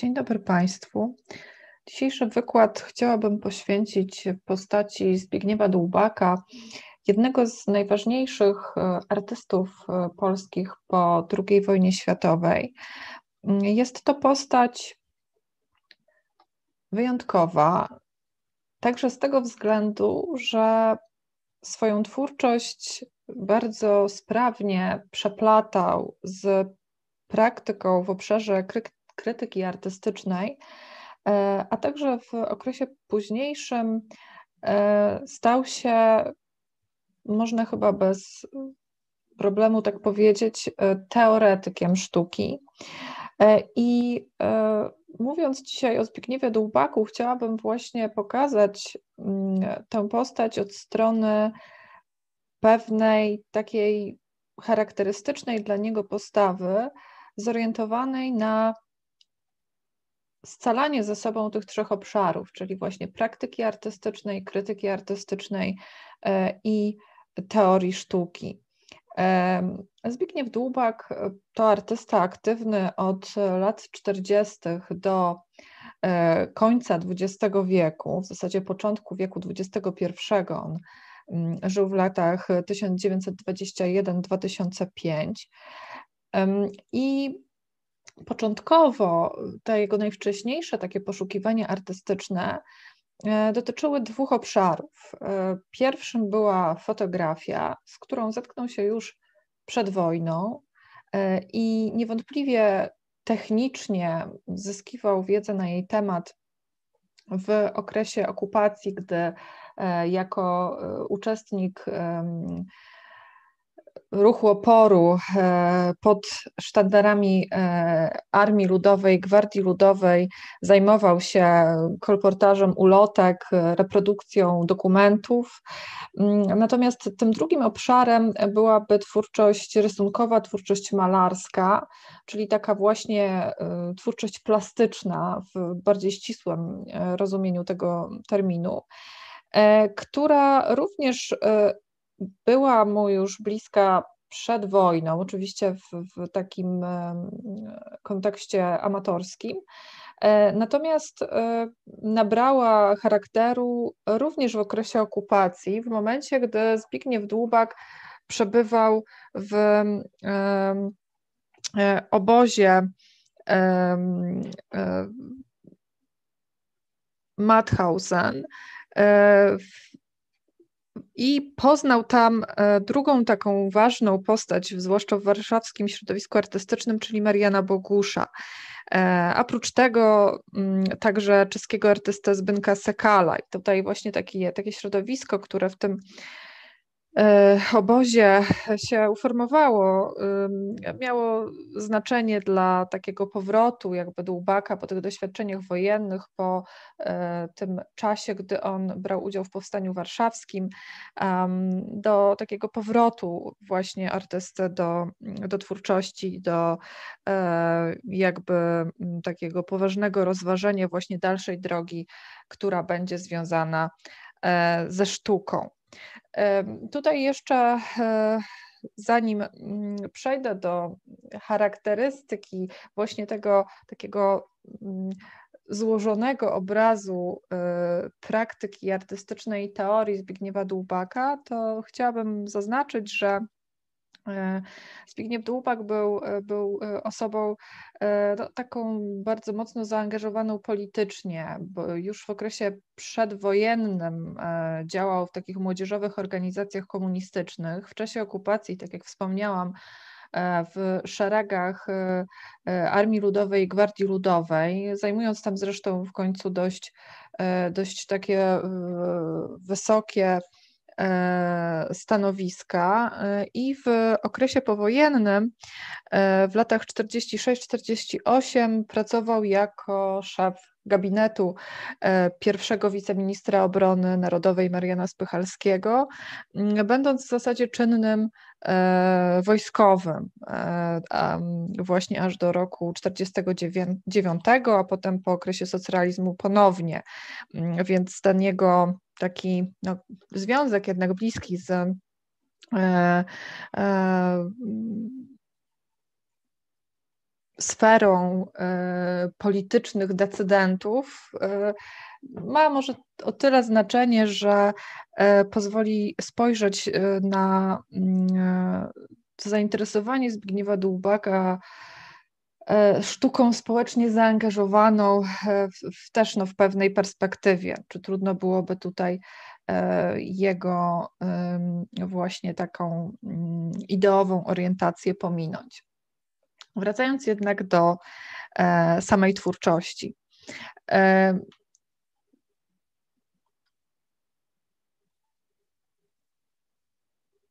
Dzień dobry Państwu. Dzisiejszy wykład chciałabym poświęcić postaci Zbigniewa Dłubaka, jednego z najważniejszych e, artystów e, polskich po II wojnie światowej. Jest to postać wyjątkowa, także z tego względu, że swoją twórczość bardzo sprawnie przeplatał z praktyką w obszarze krytyki artystycznej, e, a także w okresie późniejszym e, stał się, można chyba bez problemu tak powiedzieć, e, teoretykiem sztuki. I mówiąc dzisiaj o Zbigniewie Dłubaku, chciałabym właśnie pokazać mm, tę postać od strony pewnej takiej charakterystycznej dla niego postawy, zorientowanej na scalanie ze sobą tych trzech obszarów, czyli właśnie praktyki artystycznej, krytyki artystycznej e, i teorii sztuki. E, Zbigniew Dłubak e, to artysta aktywny od lat 40. do końca XX wieku, w zasadzie początku wieku XXI. On mm, żył w latach 1921-2005 i Początkowo te jego najwcześniejsze takie poszukiwania artystyczne e, dotyczyły dwóch obszarów. E, pierwszym była fotografia, z którą zetknął się już przed wojną e, i niewątpliwie technicznie zyskiwał wiedzę na jej temat w okresie okupacji, gdy jako uczestnik ruchu oporu e, pod sztandarami e, Armii Ludowej, Gwardii Ludowej zajmował się kolportażem ulotek, reprodukcją dokumentów. Mm, natomiast tym drugim obszarem byłaby twórczość rysunkowa, twórczość malarska, czyli taka właśnie e, twórczość plastyczna w bardziej ścisłym rozumieniu tego terminu która również była mu już bliska przed wojną, oczywiście w, w takim kontekście amatorskim. E, natomiast e, nabrała charakteru również w okresie okupacji, w momencie, gdy Zbigniew Dłubak przebywał w e, obozie Mauthausen i poznał tam e, drugą taką ważną postać, zwłaszcza w warszawskim środowisku artystycznym, czyli Mariana Bogusza. E, a prócz tego mm, także czeskiego artystę Zbynka Sekala. I tutaj właśnie takie, takie środowisko, które w tym E, obozie się uformowało, miało znaczenie dla takiego powrotu jakby Dłubaka po tych doświadczeniach wojennych, po e, tym czasie, gdy on brał udział w Powstaniu Warszawskim, do takiego powrotu właśnie artysty do, do twórczości, do e, jakby takiego poważnego rozważenia właśnie dalszej drogi, która będzie związana ze sztuką. Tutaj jeszcze e, zanim mm, przejdę do charakterystyki właśnie tego takiego mm, złożonego obrazu e, praktyki artystycznej teorii Zbigniewa Dłubaka, to chciałabym zaznaczyć, że Zbigniew Dłupak był, e, był e, osobą no, taką bardzo mocno zaangażowaną politycznie, bo już w okresie przedwojennym działał w takich młodzieżowych organizacjach komunistycznych. W czasie okupacji, tak jak wspomniałam, w szeregach Armii Ludowej i Gwardii Ludowej, zajmując tam zresztą w końcu dość, dość takie wysokie E, stanowiska e, i w okresie powojennym e, w latach 46-48 pracował jako szef gabinetu pierwszego wiceministra obrony narodowej Mariana Spychalskiego, będąc w zasadzie czynnym wojskowym właśnie aż do roku 49, a potem po okresie socjalizmu ponownie, więc ten jego taki no, związek jednak bliski z e, e, sferą politycznych decydentów ma może o tyle znaczenie, że pozwoli spojrzeć na mm, zainteresowanie Zbigniewa Dłubaka E, sztuką społecznie zaangażowaną e, w, w, też no, w pewnej perspektywie. Czy trudno byłoby tutaj e, jego właśnie taką mm, ideową orientację pominąć. Wracając jednak do samej twórczości.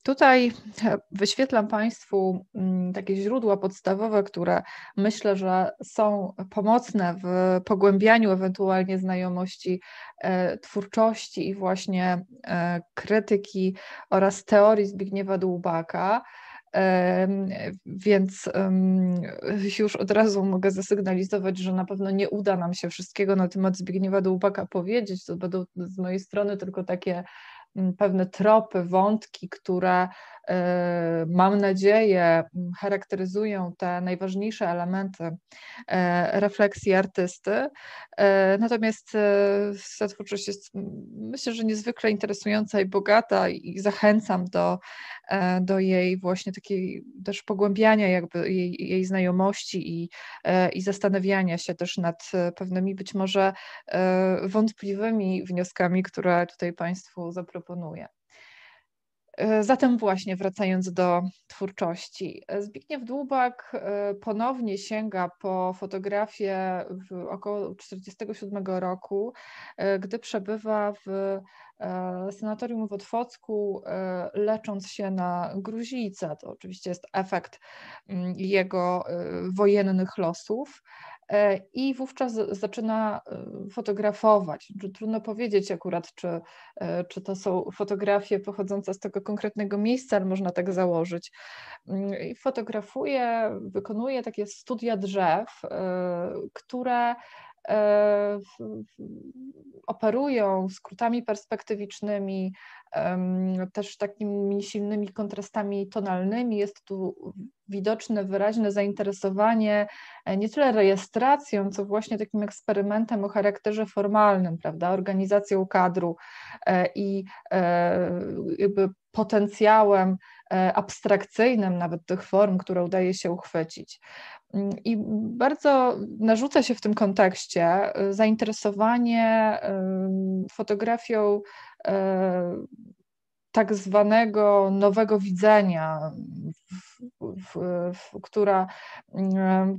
Tutaj wyświetlam Państwu mm, takie źródła podstawowe, które myślę, że są pomocne w pogłębianiu ewentualnie znajomości e, twórczości i właśnie e, krytyki oraz teorii Zbigniewa Dłubaka. Więc już od razu mogę zasygnalizować, że na pewno nie uda nam się wszystkiego na temat Zbigniewa Dłubaka powiedzieć. To będą z mojej strony tylko takie pewne tropy, wątki, które e, mam nadzieję charakteryzują te najważniejsze elementy e, refleksji artysty. E, natomiast ta twórczość jest myślę, że niezwykle interesująca i bogata i zachęcam do, do jej właśnie takiej też pogłębiania jakby jej, jej znajomości i, i zastanawiania się też nad pewnymi być może wątpliwymi wnioskami, które tutaj Państwu zaproponuję proponuję. E, zatem właśnie wracając do twórczości, Zbigniew Dłubak e, ponownie sięga po fotografię w około 1947 roku, e, gdy przebywa w sanatorium w Otwocku, lecząc się na gruźlicę. To oczywiście jest efekt mm, jego wojennych losów. E, i wówczas zaczyna e, fotografować. Trudno powiedzieć akurat, czy, e, czy to są fotografie pochodzące z tego konkretnego miejsca, ale można tak założyć. Mm, fotografuje, wykonuje takie studia drzew, które operują skrótami perspektywicznymi, też takimi silnymi kontrastami tonalnymi. Jest tu widoczne wyraźne zainteresowanie e, nie tyle rejestracją, co właśnie takim eksperymentem o charakterze formalnym, prawda, organizacją kadru e, i e, jakby potencjałem abstrakcyjnym nawet tych form, które udaje się uchwycić. Mm, I bardzo narzuca się w tym kontekście zainteresowanie fotografią tak zwanego nowego widzenia, w, w, która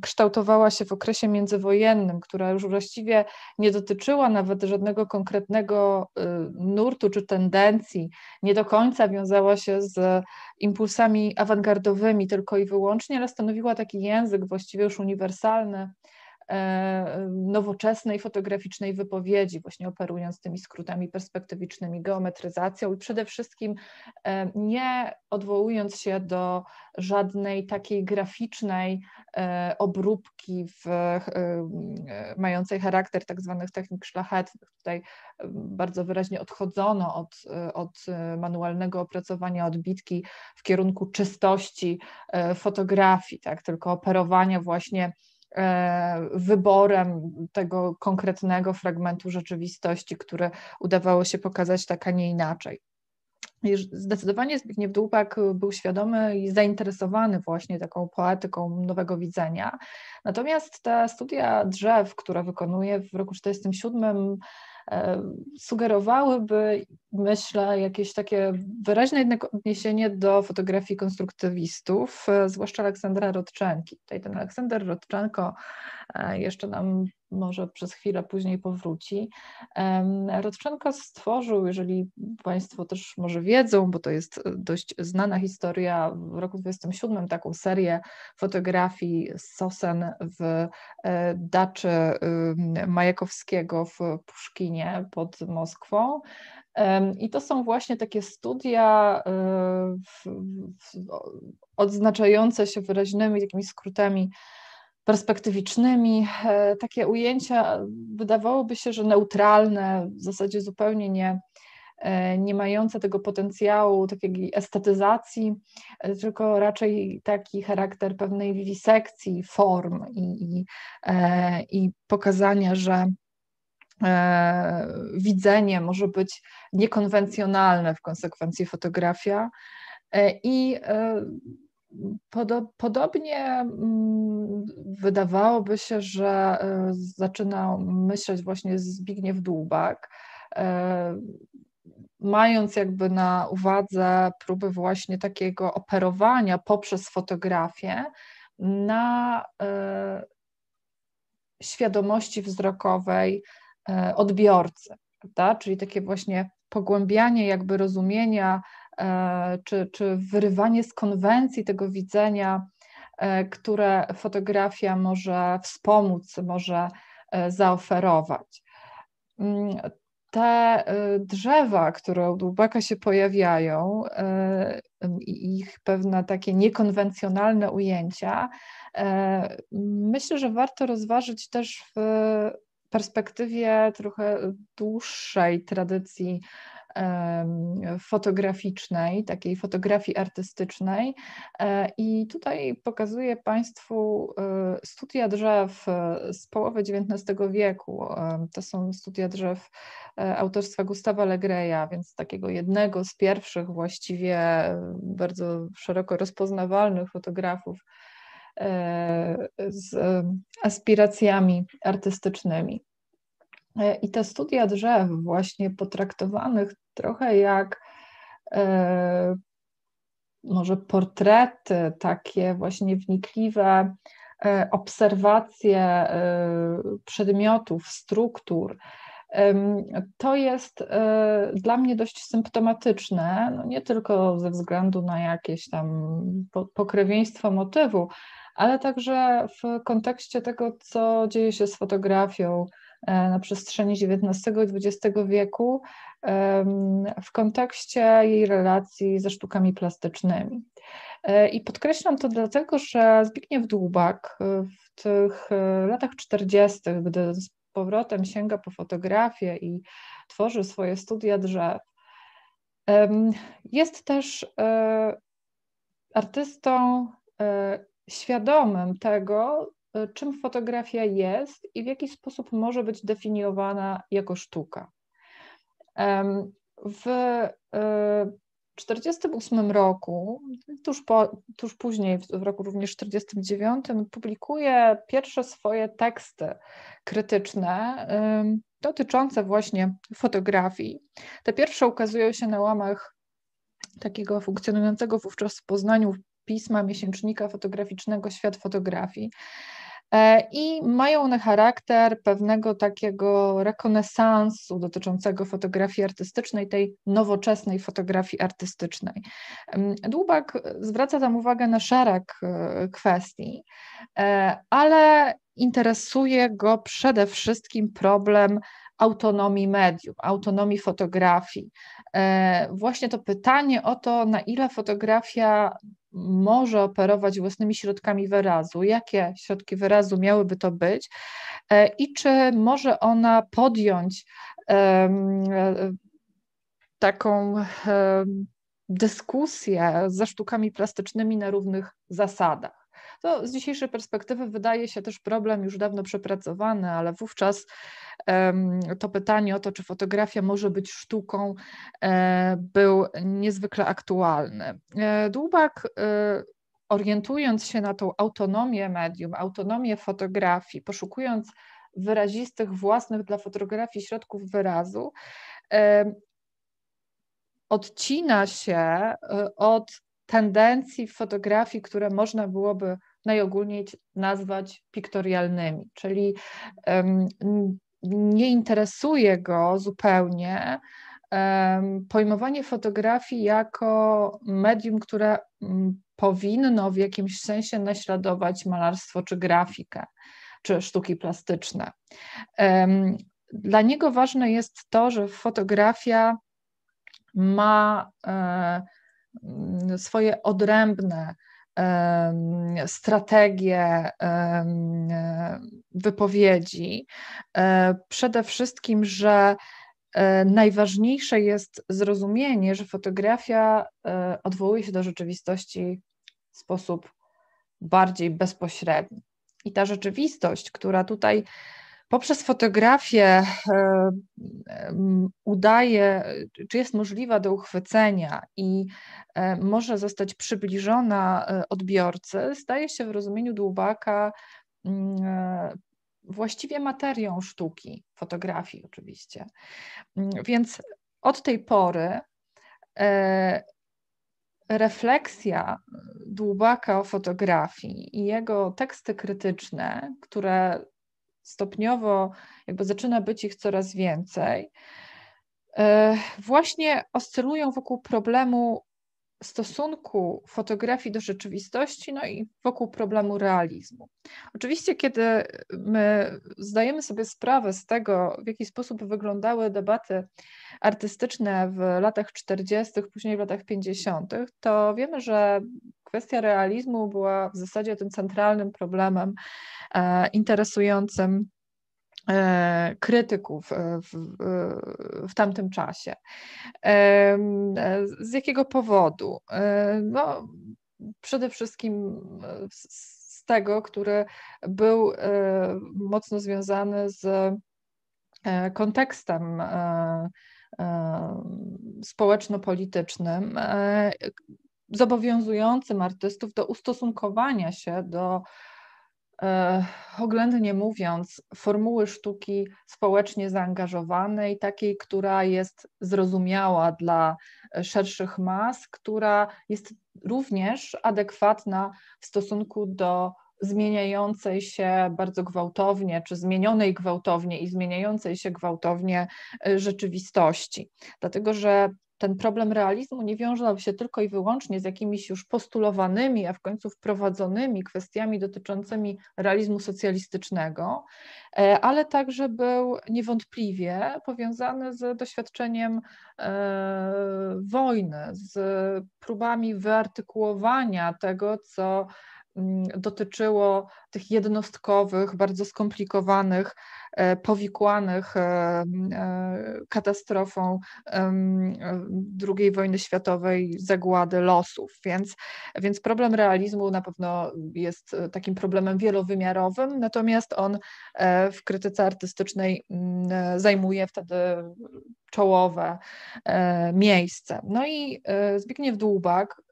kształtowała się w okresie międzywojennym, która już właściwie nie dotyczyła nawet żadnego konkretnego y, nurtu czy tendencji, nie do końca wiązała się z impulsami awangardowymi tylko i wyłącznie, ale stanowiła taki język właściwie już uniwersalny nowoczesnej fotograficznej wypowiedzi, właśnie operując tymi skrótami perspektywicznymi, geometryzacją i przede wszystkim e, nie odwołując się do żadnej takiej graficznej e, obróbki w, mającej charakter tak zwanych technik szlachetnych. Tutaj bardzo wyraźnie odchodzono od, od manualnego opracowania odbitki w kierunku czystości fotografii, tak, tylko operowania właśnie E, wyborem tego konkretnego fragmentu rzeczywistości, które udawało się pokazać tak, a nie inaczej. Zdecydowanie Zbigniew Dłubak był świadomy i zainteresowany właśnie taką poetyką nowego widzenia. Natomiast te studia drzew, które wykonuje w roku 1947, E, sugerowałyby, myślę, jakieś takie wyraźne jednak odniesienie do fotografii konstruktywistów, e, zwłaszcza Aleksandra Rodczenki. Tutaj ten Aleksander Rodczenko e, jeszcze nam może przez chwilę później powróci. Rodczenko stworzył, jeżeli Państwo też może wiedzą, bo to jest dość znana historia, w roku 27 taką serię fotografii z sosen w daczy Majakowskiego w Puszkinie pod Moskwą. I to są właśnie takie studia e, odznaczające się wyraźnymi takimi skrótami perspektywicznymi. E, takie ujęcia wydawałoby się, że neutralne, w zasadzie zupełnie nie, nie mające tego potencjału takiej estetyzacji, tylko raczej taki charakter pewnej wiwisekcji form i, i, i pokazania, że widzenie może być niekonwencjonalne w konsekwencji fotografia. I Podobnie mm, wydawałoby się, że e, zaczyna myśleć właśnie Zbigniew Dłubak, e, mając jakby na uwadze próby właśnie takiego operowania poprzez fotografię na e, świadomości wzrokowej odbiorcy, prawda? czyli takie właśnie pogłębianie jakby rozumienia czy, czy wyrywanie z konwencji tego widzenia, e, które fotografia może wspomóc, może e, zaoferować. Mm, te drzewa, które u Dłubaka się pojawiają, ich pewne takie niekonwencjonalne ujęcia, myślę, że warto rozważyć też w perspektywie trochę dłuższej tradycji fotograficznej, takiej fotografii artystycznej. E, I tutaj pokazuję Państwu e, studia drzew e, z połowy XIX wieku. To są studia drzew autorstwa Gustawa Legreya, więc takiego jednego z pierwszych właściwie bardzo szeroko rozpoznawalnych fotografów z aspiracjami artystycznymi. E, I te studia drzew, właśnie potraktowanych trochę jak e, może portrety, takie właśnie wnikliwe e, obserwacje przedmiotów, struktur, to jest dla mnie dość symptomatyczne, no nie tylko ze względu na jakieś tam pokrewieństwo motywu, ale także w kontekście tego, co dzieje się z fotografią, E, na przestrzeni XIX i XX wieku w kontekście jej relacji ze sztukami plastycznymi. E, I podkreślam to dlatego, że Zbigniew Dłubak e, w tych latach 40., gdy z powrotem sięga po fotografię i tworzy swoje studia drzew, jest też artystą świadomym tego, E, czym fotografia jest i w jaki sposób może być definiowana jako sztuka. W 1948 e, roku, tuż, po, tuż później, w roku również 1949, publikuje pierwsze swoje teksty krytyczne dotyczące właśnie fotografii. Te pierwsze ukazują się na łamach takiego funkcjonującego wówczas w Poznaniu pisma miesięcznika fotograficznego Świat Fotografii. E, i mają one charakter pewnego takiego rekonesansu dotyczącego fotografii artystycznej, tej nowoczesnej fotografii artystycznej. Dłubak zwraca tam uwagę na szereg e, kwestii, e, ale interesuje go przede wszystkim problem autonomii medium, autonomii fotografii. Właśnie to pytanie o to, na ile fotografia może operować własnymi środkami wyrazu, jakie środki wyrazu miałyby to być e, i czy może ona podjąć e, taką dyskusję ze sztukami plastycznymi na równych zasadach. To z dzisiejszej perspektywy wydaje się też problem już dawno przepracowany, ale wówczas to pytanie o to, czy fotografia może być sztuką, e, był niezwykle aktualny. E, Dłubak e, orientując się na tą autonomię medium, autonomię fotografii, poszukując wyrazistych, własnych dla fotografii środków wyrazu, odcina się od tendencji w fotografii, które można byłoby najogólniej nazwać piktorialnymi, czyli nie interesuje go zupełnie pojmowanie fotografii jako medium, które powinno w jakimś sensie naśladować malarstwo czy grafikę, czy sztuki plastyczne. Dla niego ważne jest to, że fotografia ma e, swoje odrębne strategie wypowiedzi. E, przede wszystkim, że najważniejsze jest zrozumienie, że fotografia odwołuje się do rzeczywistości w sposób bardziej bezpośredni. I ta rzeczywistość, która tutaj poprzez fotografię e, udaje, czy jest możliwa do uchwycenia i e, może zostać przybliżona e, odbiorcy, staje się w rozumieniu Dłubaka mm, właściwie materią sztuki, fotografii oczywiście. Mm, więc od tej pory refleksja Dłubaka o fotografii i jego teksty krytyczne, które stopniowo jakby zaczyna być ich coraz więcej, e, właśnie oscylują wokół problemu stosunku fotografii do rzeczywistości, no i wokół problemu realizmu. Oczywiście, kiedy my zdajemy sobie sprawę z tego, w jaki sposób wyglądały debaty artystyczne w latach 40., później w latach 50., to wiemy, że kwestia realizmu była w zasadzie tym centralnym problemem e, interesującym krytyków e, w, w tamtym czasie. Z jakiego powodu? E, no, przede wszystkim z tego, który był mocno związany z kontekstem społeczno-politycznym, zobowiązującym artystów do ustosunkowania się do E, oględnie mówiąc, formuły sztuki społecznie zaangażowanej, takiej, która jest zrozumiała dla szerszych mas, która jest również adekwatna w stosunku do zmieniającej się bardzo gwałtownie, czy zmienionej gwałtownie i zmieniającej się gwałtownie e, rzeczywistości. Dlatego, że ten problem realizmu nie wiązał się tylko i wyłącznie z jakimiś już postulowanymi, a w końcu wprowadzonymi kwestiami dotyczącymi realizmu socjalistycznego, e, ale także był niewątpliwie powiązany z doświadczeniem e, wojny, z próbami wyartykułowania tego, co dotyczyło tych jednostkowych, bardzo skomplikowanych E, powikłanych e, e, katastrofą II wojny światowej, zagłady losów. Więc, więc problem realizmu na pewno jest takim problemem wielowymiarowym, natomiast on w krytyce artystycznej mm, zajmuje wtedy czołowe miejsce. No i Zbigniew Dłubak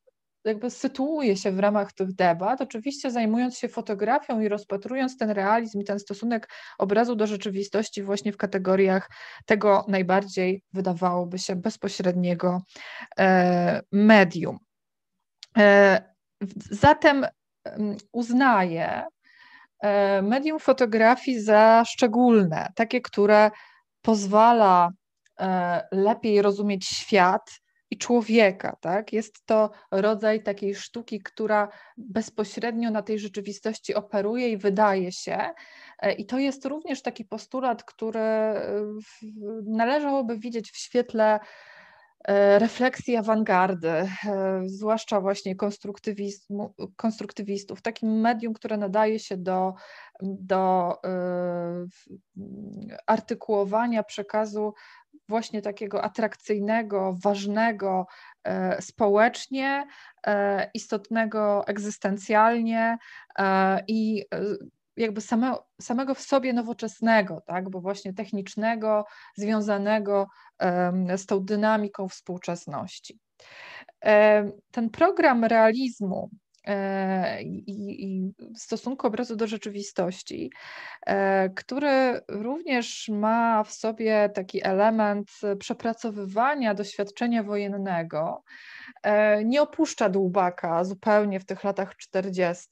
jakby sytuuje się w ramach tych debat, oczywiście zajmując się fotografią i rozpatrując ten realizm i ten stosunek obrazu do rzeczywistości właśnie w kategoriach tego najbardziej wydawałoby się bezpośredniego e, medium. E, zatem uznaje e, medium fotografii za szczególne, takie, które pozwala lepiej rozumieć świat, i człowieka. Tak? Jest to rodzaj takiej sztuki, która bezpośrednio na tej rzeczywistości operuje i wydaje się. E, I to jest również taki postulat, który należałoby widzieć w świetle e, refleksji awangardy, e, zwłaszcza właśnie konstruktywistów, takim medium, które nadaje się do, do artykułowania przekazu właśnie takiego atrakcyjnego, ważnego e, społecznie, e, istotnego egzystencjalnie e, i jakby same, samego w sobie nowoczesnego, tak? bo właśnie technicznego, związanego z tą dynamiką współczesności. Ten program realizmu i, i stosunku obrazu do rzeczywistości, e, który również ma w sobie taki element przepracowywania doświadczenia wojennego. E, nie opuszcza dłubaka zupełnie w tych latach 40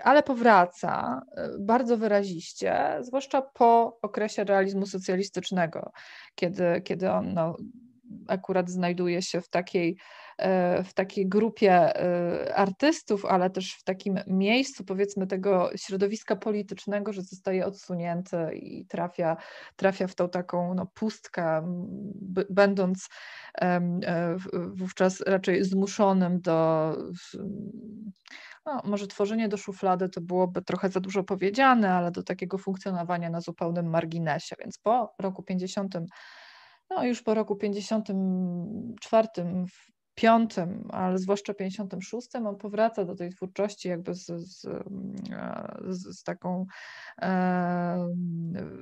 ale powraca bardzo wyraziście, zwłaszcza po okresie realizmu socjalistycznego, kiedy, kiedy on no, akurat znajduje się w takiej w takiej grupie artystów, ale też w takim miejscu, powiedzmy, tego środowiska politycznego, że zostaje odsunięty i trafia, trafia w tą taką no, pustkę, będąc wówczas raczej zmuszonym do no, może tworzenie do szuflady to byłoby trochę za dużo powiedziane, ale do takiego funkcjonowania na zupełnym marginesie. Więc po roku 50, no już po roku 54 piątym, ale zwłaszcza 56, on powraca do tej twórczości jakby z, z, z, z taką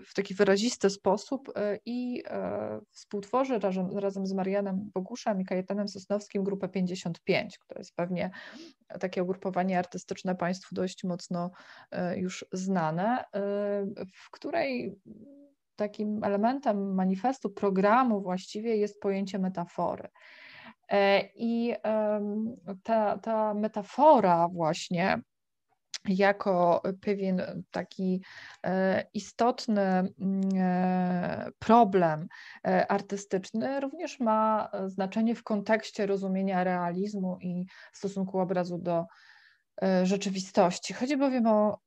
w taki wyrazisty sposób e, i e, współtworzy razem, razem z Marianem Boguszem i Kajetanem Sosnowskim grupę 55, która jest pewnie takie ugrupowanie artystyczne Państwu dość mocno e, już znane, w której takim elementem manifestu, programu właściwie jest pojęcie metafory. E, I ta, ta metafora właśnie jako pewien taki e, istotny mm, e, problem artystyczny również ma znaczenie w kontekście rozumienia realizmu i stosunku obrazu do rzeczywistości. Chodzi bowiem o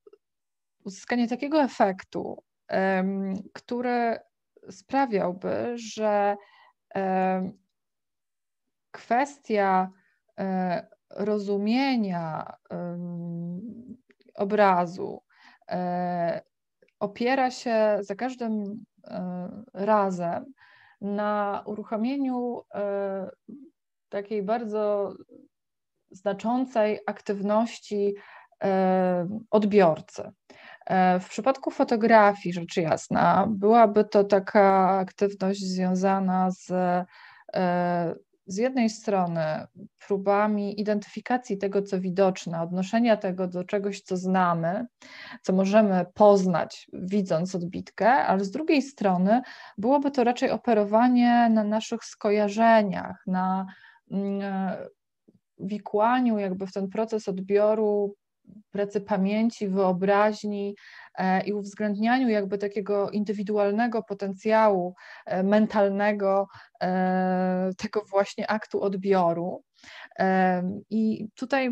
uzyskanie takiego efektu, który sprawiałby, że kwestia e, rozumienia obrazu e, opiera się za każdym e, razem na uruchomieniu takiej bardzo znaczącej aktywności odbiorcy. W przypadku fotografii, rzecz jasna, byłaby to taka aktywność związana z z jednej strony próbami identyfikacji tego, co widoczne, odnoszenia tego do czegoś, co znamy, co możemy poznać, widząc odbitkę, ale z drugiej strony byłoby to raczej operowanie na naszych skojarzeniach, na mm, e, wikłaniu jakby w ten proces odbioru pracy pamięci, wyobraźni e, i uwzględnianiu jakby takiego indywidualnego potencjału e, mentalnego e, tego właśnie aktu odbioru. I tutaj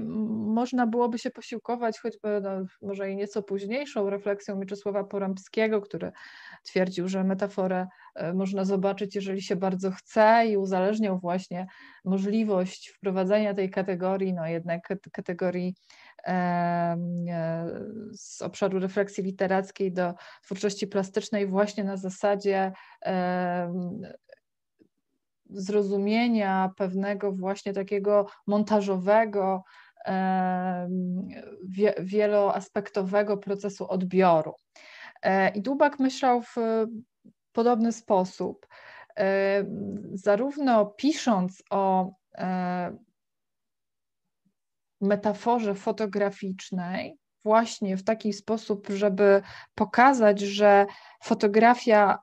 można byłoby się posiłkować choćby no, może i nieco późniejszą refleksją Mieczysława Porąbskiego, który twierdził, że metaforę można zobaczyć, jeżeli się bardzo chce i uzależniał właśnie możliwość wprowadzenia tej kategorii, no jednak kategorii z obszaru refleksji literackiej do twórczości plastycznej właśnie na zasadzie zrozumienia pewnego właśnie takiego montażowego, wieloaspektowego procesu odbioru. E, I Dubak myślał w podobny sposób. Zarówno pisząc o e, metaforze fotograficznej, właśnie w taki sposób, żeby pokazać, że fotografia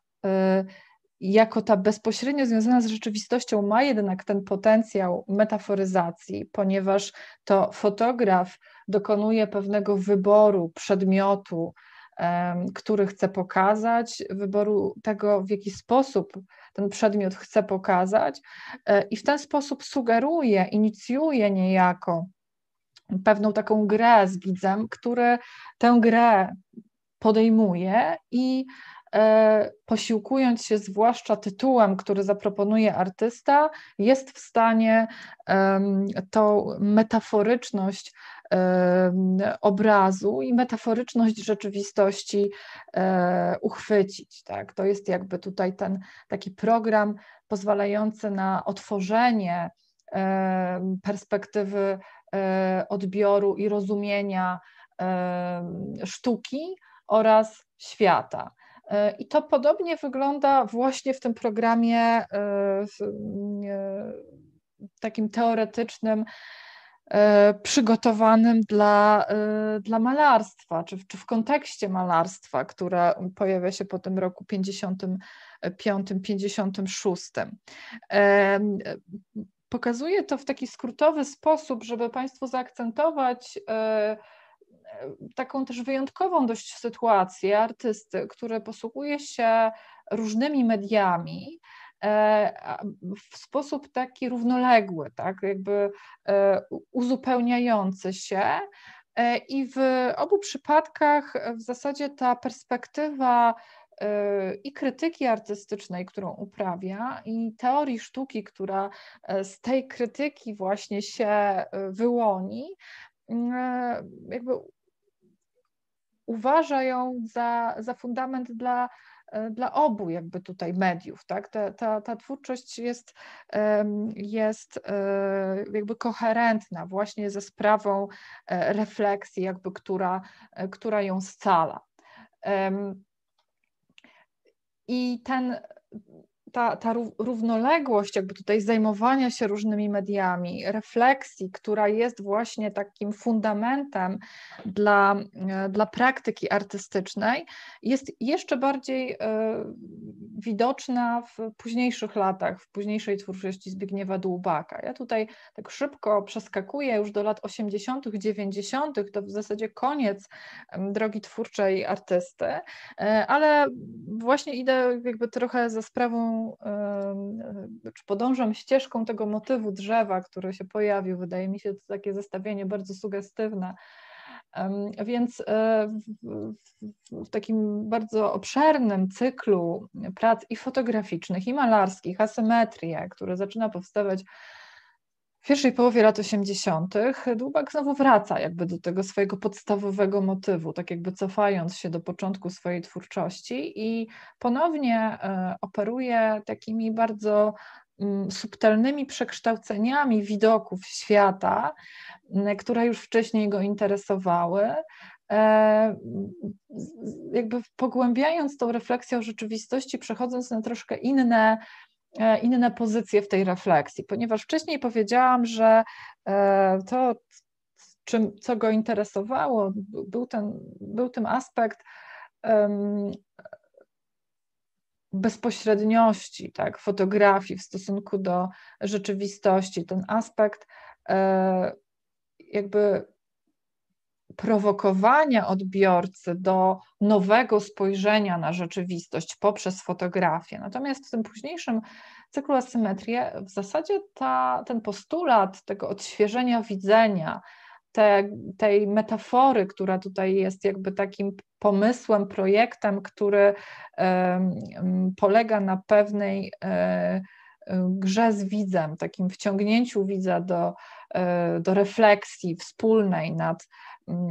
jako ta bezpośrednio związana z rzeczywistością ma jednak ten potencjał metaforyzacji, ponieważ to fotograf dokonuje pewnego wyboru przedmiotu, który chce pokazać, wyboru tego, w jaki sposób ten przedmiot chce pokazać, e, i w ten sposób sugeruje, inicjuje niejako pewną taką grę z widzem, który tę grę podejmuje i posiłkując się zwłaszcza tytułem, który zaproponuje artysta, jest w stanie tą metaforyczność obrazu i metaforyczność rzeczywistości e, uchwycić. Tak? To jest jakby tutaj ten taki program pozwalający na otworzenie perspektywy E, odbioru i rozumienia e, sztuki oraz świata. E, I to podobnie wygląda właśnie w tym programie takim teoretycznym, przygotowanym dla, dla malarstwa, czy w, czy w kontekście malarstwa, które pojawia się po tym roku 55-56 pokazuje to w taki skrótowy sposób, żeby Państwu zaakcentować e, e, taką też wyjątkową dość sytuację artysty, który posługuje się różnymi mediami w sposób taki równoległy, tak, jakby uzupełniający się. I w obu przypadkach w zasadzie ta perspektywa i krytyki artystycznej, którą uprawia, i teorii sztuki, która z tej krytyki właśnie się wyłoni, jakby uważa ją za, za fundament dla, dla obu jakby tutaj mediów. Tak? Ta, ta, ta twórczość jest, jest e, jakby koherentna właśnie ze sprawą e, refleksji, jakby, która, e, która ją scala. I ten ta, ta równoległość jakby tutaj zajmowania się różnymi mediami, refleksji, która jest właśnie takim fundamentem dla, e, dla praktyki artystycznej, jest jeszcze bardziej e, widoczna w późniejszych latach, w późniejszej twórczości Zbigniewa Dłubaka. Ja tutaj tak szybko przeskakuję już do lat 80., 90., to w zasadzie koniec drogi twórczej artysty, e, ale właśnie idę jakby trochę za sprawą czy podążam ścieżką tego motywu drzewa, który się pojawił. Wydaje mi się to takie zestawienie bardzo sugestywne. Więc e, w takim bardzo obszernym cyklu prac i fotograficznych, i malarskich, asymetria, które zaczyna powstawać w pierwszej połowie lat 80. Dłubak znowu wraca jakby do tego swojego podstawowego motywu, tak jakby cofając się do początku swojej twórczości i ponownie e, operuje takimi bardzo mm, subtelnymi przekształceniami widoków świata, które już wcześniej go interesowały, e, jakby pogłębiając tą refleksję o rzeczywistości, przechodząc na troszkę inne inne pozycje w tej refleksji, ponieważ wcześniej powiedziałam, że e, to, czym, co go interesowało, był, ten, był tym aspekt um, bezpośredniości, tak, fotografii w stosunku do rzeczywistości, ten aspekt e, jakby prowokowania odbiorcy do nowego spojrzenia na rzeczywistość poprzez fotografię. Natomiast w tym późniejszym cyklu asymetrii w zasadzie ta, ten postulat tego odświeżenia widzenia, te, tej metafory, która tutaj jest jakby takim pomysłem, projektem, który polega na pewnej um, grze z widzem, takim wciągnięciu widza do, e, do refleksji wspólnej nad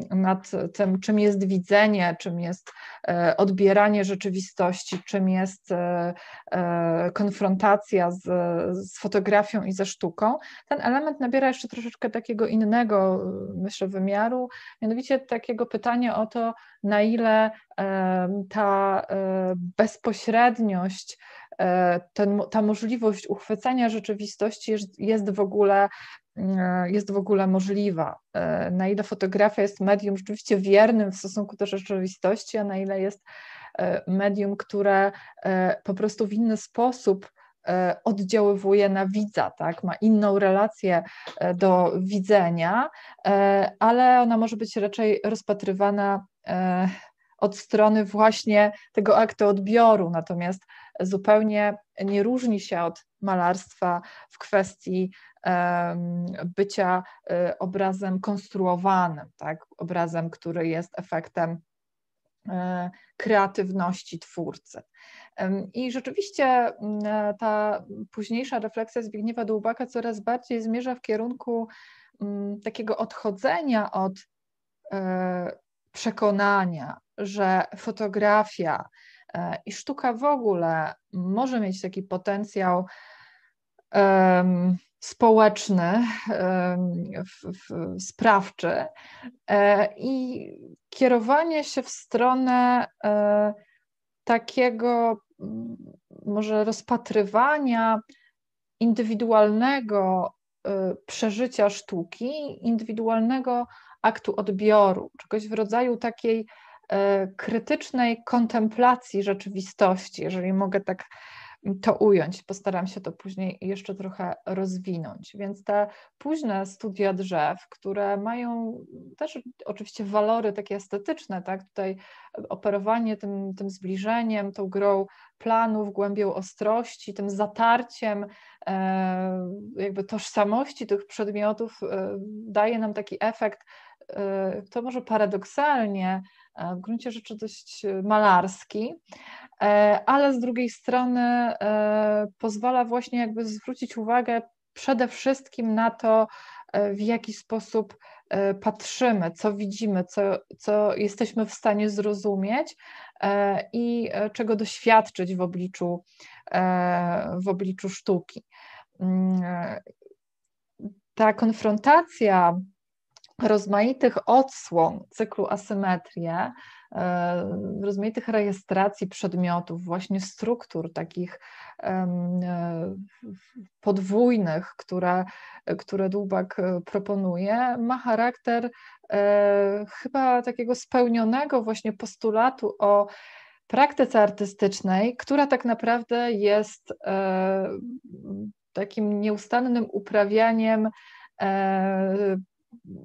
nad tym, czym jest widzenie, czym jest odbieranie rzeczywistości, czym jest konfrontacja z, z fotografią i ze sztuką, ten element nabiera jeszcze troszeczkę takiego innego, myślę, wymiaru, mianowicie takiego pytania o to, na ile ta bezpośredniość, ten, ta możliwość uchwycenia rzeczywistości jest, jest w ogóle E, jest w ogóle możliwa. E, na ile fotografia jest medium rzeczywiście wiernym w stosunku do rzeczywistości, a na ile jest e, medium, które po prostu w inny sposób oddziaływuje na widza, tak? ma inną relację do widzenia, ale ona może być raczej rozpatrywana od strony właśnie tego aktu odbioru, natomiast zupełnie nie różni się od malarstwa w kwestii bycia y, obrazem konstruowanym, tak? obrazem, który jest efektem e, kreatywności twórcy. I rzeczywiście mm, ta późniejsza refleksja Zbigniewa Dłubaka coraz bardziej zmierza w kierunku mm, takiego odchodzenia od e, przekonania, że fotografia i sztuka w ogóle może mieć taki potencjał społeczny, sprawczy. E, i kierowanie się w stronę e, takiego może rozpatrywania indywidualnego e, przeżycia sztuki, indywidualnego aktu odbioru, czegoś w rodzaju takiej krytycznej kontemplacji rzeczywistości, jeżeli mogę tak to ująć. Postaram się to później jeszcze trochę rozwinąć. Więc te późne studia drzew, które mają też oczywiście walory takie estetyczne, tak? Tutaj operowanie tym, tym zbliżeniem, tą grą planów, głębią ostrości, tym zatarciem e, jakby tożsamości tych przedmiotów e, daje nam taki efekt, e, to może paradoksalnie, w gruncie rzeczy dość malarski, ale z drugiej strony pozwala właśnie jakby zwrócić uwagę przede wszystkim na to, w jaki sposób patrzymy, co widzimy, co, co jesteśmy w stanie zrozumieć i czego doświadczyć w obliczu, w obliczu sztuki. Mm, ta konfrontacja rozmaitych odsłon cyklu asymetrie, e, rozmaitych rejestracji przedmiotów, właśnie struktur takich e, podwójnych, które, które Dłubak e, proponuje, ma charakter chyba takiego spełnionego właśnie postulatu o praktyce artystycznej, która tak naprawdę jest takim nieustannym uprawianiem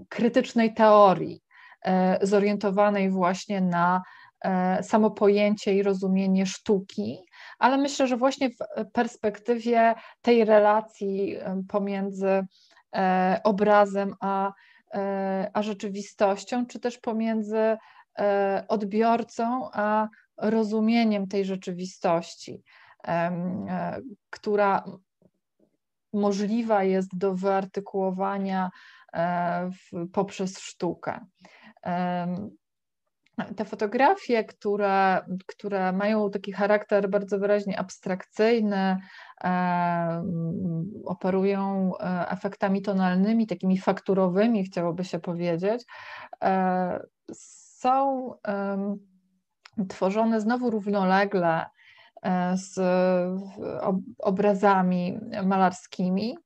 krytycznej teorii, e, zorientowanej właśnie na e, samo pojęcie i rozumienie sztuki, ale myślę, że właśnie w perspektywie tej relacji e, pomiędzy obrazem a, a rzeczywistością, czy też pomiędzy odbiorcą a rozumieniem tej rzeczywistości, która możliwa jest do wyartykułowania E, poprzez sztukę. Te fotografie, które, które mają taki charakter bardzo wyraźnie abstrakcyjny, operują e, efektami tonalnymi, takimi fakturowymi, chciałoby się powiedzieć, e, są tworzone znowu równolegle z obrazami malarskimi,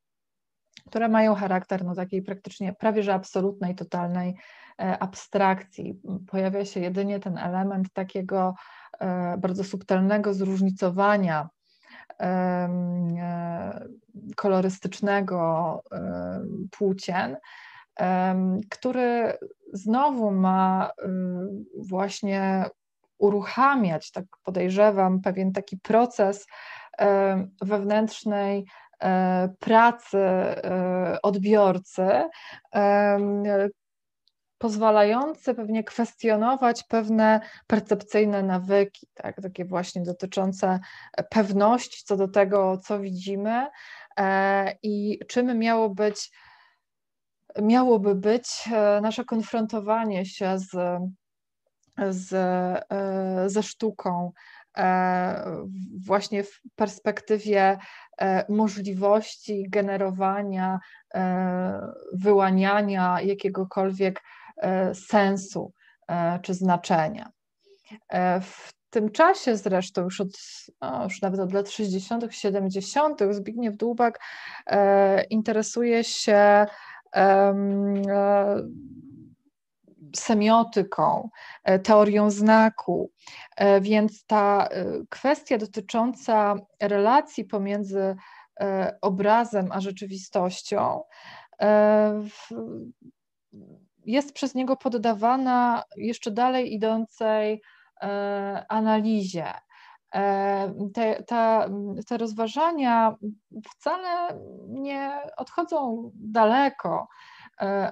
które mają charakter no, takiej praktycznie prawie że absolutnej, totalnej e, abstrakcji. Pojawia się jedynie ten element takiego e, bardzo subtelnego zróżnicowania e, kolorystycznego płócien, który znowu ma właśnie uruchamiać, tak podejrzewam, pewien taki proces wewnętrznej pracy e, odbiorcy, e, pozwalający pewnie kwestionować pewne percepcyjne nawyki, tak, takie właśnie dotyczące pewności co do tego, co widzimy i czym miało być, miałoby być nasze konfrontowanie się z, z, ze sztuką, właśnie w perspektywie E, możliwości generowania, e, wyłaniania jakiegokolwiek e, sensu czy znaczenia. W tym czasie zresztą już, od, już nawet od lat 60., 70., Zbigniew Dłubak interesuje się semiotyką, e, teorią znaku, e, więc ta e, kwestia dotycząca relacji pomiędzy obrazem a rzeczywistością jest przez niego poddawana jeszcze dalej idącej analizie. Te, te, te rozważania wcale nie odchodzą daleko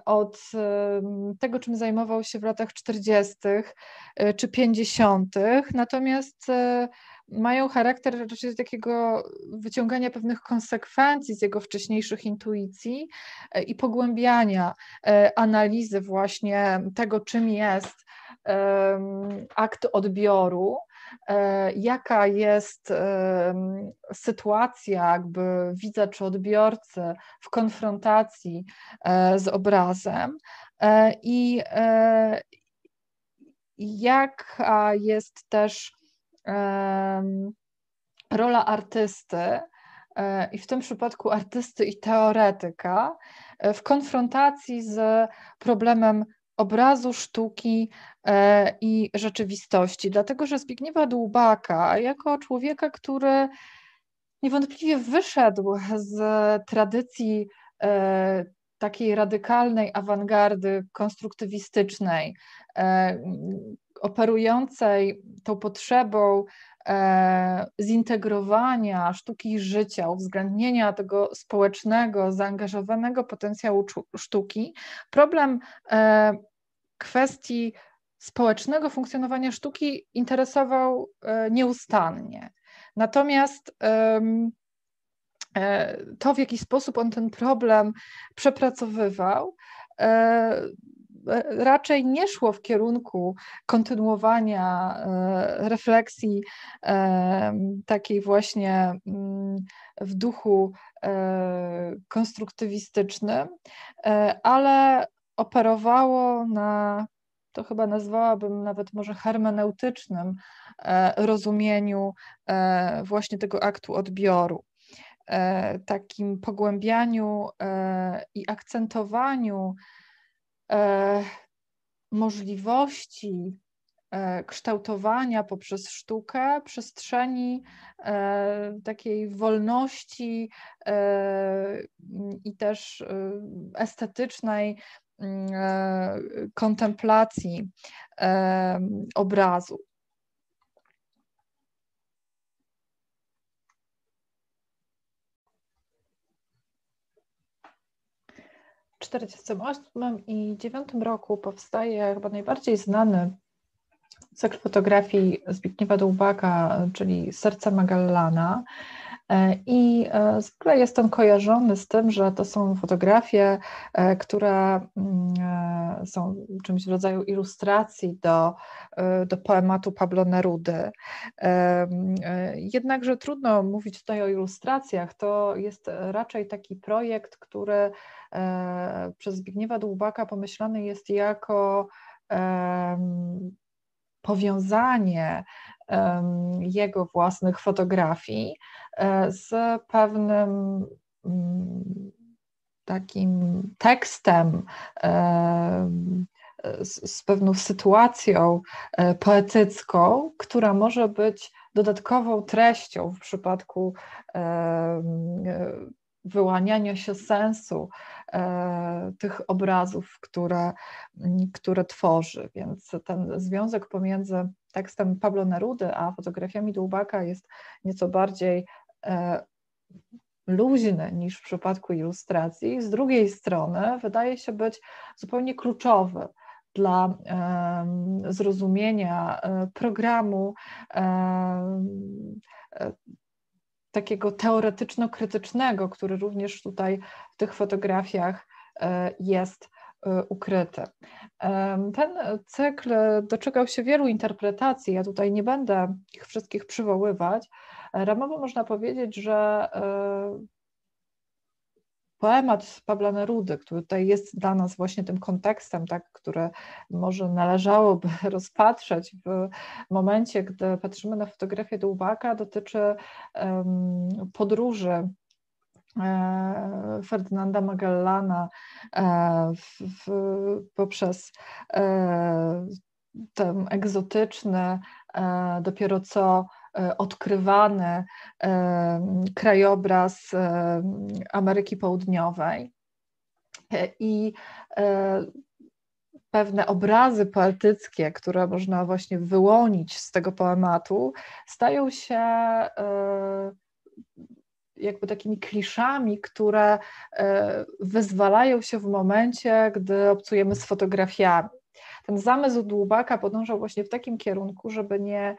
od tego, czym zajmował się w latach 40. E, czy 50., natomiast e, mają charakter raczej takiego wyciągania pewnych konsekwencji z jego wcześniejszych intuicji i pogłębiania analizy właśnie tego, czym jest akt odbioru, E, jaka jest sytuacja jakby widza czy odbiorcy w konfrontacji e, z obrazem e, i jaka jest też rola artysty, i w tym przypadku artysty i teoretyka, w konfrontacji z problemem obrazu, sztuki e, i rzeczywistości. Dlatego, że Zbigniewa Dłubaka, jako człowieka, który niewątpliwie wyszedł z tradycji takiej radykalnej awangardy konstruktywistycznej, operującej tą potrzebą e, zintegrowania sztuki życia, uwzględnienia tego społecznego, zaangażowanego potencjału sztuki, problem e, kwestii społecznego funkcjonowania sztuki interesował e, nieustannie. Natomiast to, w jaki sposób on ten problem przepracowywał, raczej nie szło w kierunku kontynuowania e, refleksji e, takiej właśnie mm, w duchu e, konstruktywistycznym, ale operowało na, to chyba nazwałabym nawet może hermeneutycznym rozumieniu właśnie tego aktu odbioru takim pogłębianiu i akcentowaniu możliwości e, kształtowania poprzez sztukę przestrzeni e, takiej wolności i też estetycznej mm, kontemplacji obrazu. 1948 i 1949 roku powstaje chyba najbardziej znany cykl fotografii Zbigniewa Dłubaka, czyli Serce Magellana. E, I e, zwykle jest on kojarzony z tym, że to są fotografie, e, które mm, są czymś w rodzaju ilustracji do, do poematu Pablo Nerudy. Jednakże trudno mówić tutaj o ilustracjach. To jest raczej taki projekt, który przez Zbigniewa Dłubaka pomyślany jest jako powiązanie jego własnych fotografii e, z pewnym mm, takim tekstem, z, z pewną sytuacją e, poetycką, która może być dodatkową treścią w przypadku wyłaniania się sensu e, tych obrazów, które, które tworzy. Więc ten związek pomiędzy tekstem Pablo Nerudy a fotografiami Dłubaka jest nieco bardziej e, luźny niż w przypadku ilustracji. Z drugiej strony wydaje się być zupełnie kluczowy dla zrozumienia e, programu takiego teoretyczno-krytycznego, który również tutaj w tych fotografiach e, jest e, ukryty. Ten cykl doczekał się wielu interpretacji, ja tutaj nie będę ich wszystkich przywoływać. Ramowo można powiedzieć, że e, poemat Pabla Nerudy, który tutaj jest dla nas właśnie tym kontekstem, tak, który może należałoby rozpatrzeć w momencie, gdy patrzymy na fotografię Dłubaka, dotyczy um, podróży e, Ferdynanda Magellana e, w, w, poprzez e, ten egzotyczny, dopiero co odkrywany e, krajobraz e, Ameryki Południowej. I pewne obrazy poetyckie, które można właśnie wyłonić z tego poematu, stają się jakby takimi kliszami, które wyzwalają się w momencie, gdy obcujemy z fotografiami. Ten zamysł Dłubaka podążał właśnie w takim kierunku, żeby nie e,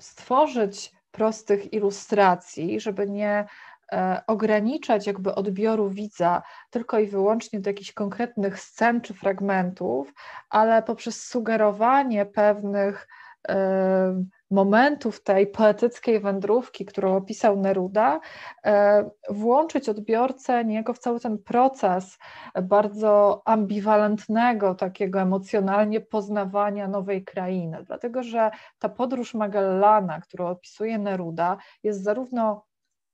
stworzyć prostych ilustracji, żeby nie e, ograniczać jakby odbioru widza tylko i wyłącznie do jakichś konkretnych scen czy fragmentów, ale poprzez sugerowanie pewnych momentów tej poetyckiej wędrówki, którą opisał Neruda, e, włączyć odbiorcę niejako w cały ten proces bardzo ambiwalentnego, takiego emocjonalnie poznawania nowej krainy. Dlatego, że ta podróż Magellana, którą opisuje Neruda, jest zarówno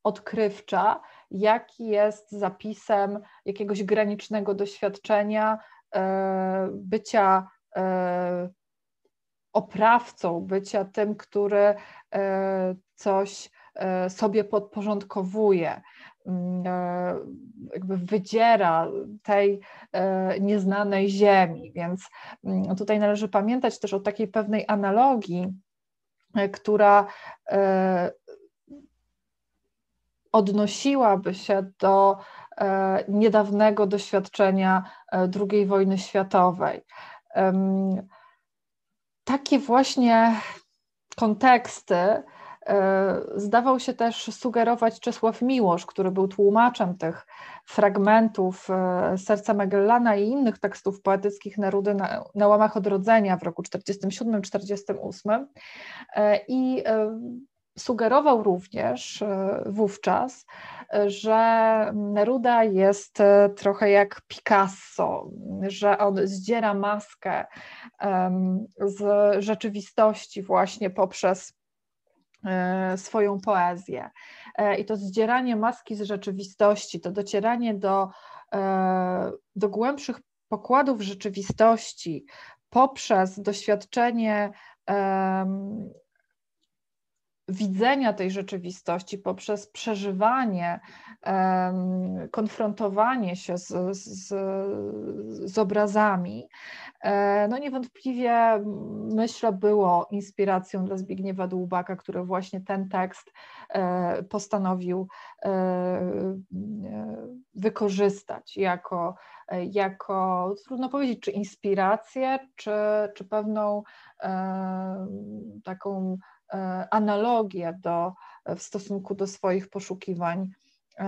odkrywcza, jak i jest zapisem jakiegoś granicznego doświadczenia e, bycia e, oprawcą, bycia tym, który e, coś sobie podporządkowuje, mm, jakby wydziera tej nieznanej ziemi. Więc mm, tutaj należy pamiętać też o takiej pewnej analogii, która odnosiłaby się do e, niedawnego doświadczenia e, II wojny światowej. Takie właśnie konteksty e, zdawał się też sugerować Czesław Miłosz, który był tłumaczem tych fragmentów Serca Magellana i innych tekstów poetyckich Nerudy na, na łamach odrodzenia w roku 1947-1948. I Sugerował również e, wówczas, że Neruda jest e, trochę jak Picasso, że on zdziera maskę z rzeczywistości właśnie poprzez e, swoją poezję. I to zdzieranie maski z rzeczywistości, to docieranie do, do głębszych pokładów rzeczywistości poprzez doświadczenie widzenia tej rzeczywistości, poprzez przeżywanie, konfrontowanie się z, z, z obrazami, e, no niewątpliwie myślę było inspiracją dla Zbigniewa Dłubaka, który właśnie ten tekst e, postanowił e, wykorzystać jako, jako trudno powiedzieć, czy inspirację, czy, czy pewną taką analogię do, w stosunku do swoich poszukiwań e,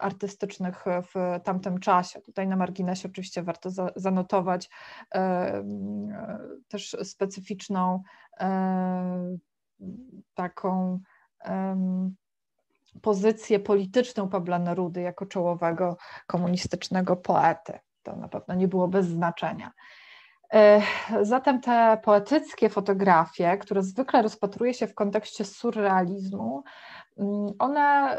artystycznych w tamtym czasie. Tutaj na marginesie oczywiście warto zanotować e, też specyficzną taką pozycję polityczną Pabla Nerudy jako czołowego komunistycznego poety. To na pewno nie było bez znaczenia. E, zatem te poetyckie fotografie, które zwykle rozpatruje się w kontekście surrealizmu, mm, one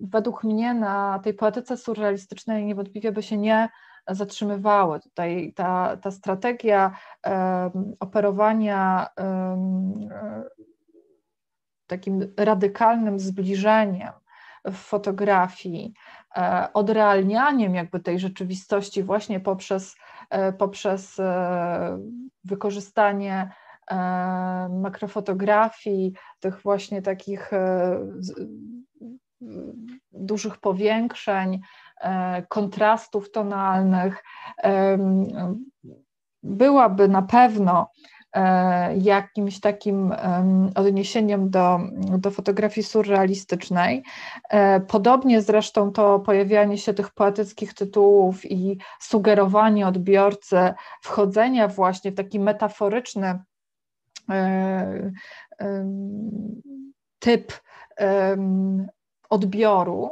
według mnie na tej poetyce surrealistycznej niewątpliwie by się nie zatrzymywały. Tutaj ta, ta strategia operowania um, takim radykalnym zbliżeniem w fotografii, e, odrealnianiem jakby tej rzeczywistości właśnie poprzez E, poprzez e, wykorzystanie makrofotografii, tych właśnie takich dużych powiększeń, kontrastów tonalnych, byłaby na pewno jakimś takim odniesieniem do, do fotografii surrealistycznej. E, podobnie zresztą to pojawianie się tych poetyckich tytułów i sugerowanie odbiorcy wchodzenia właśnie w taki metaforyczny e, typ odbioru,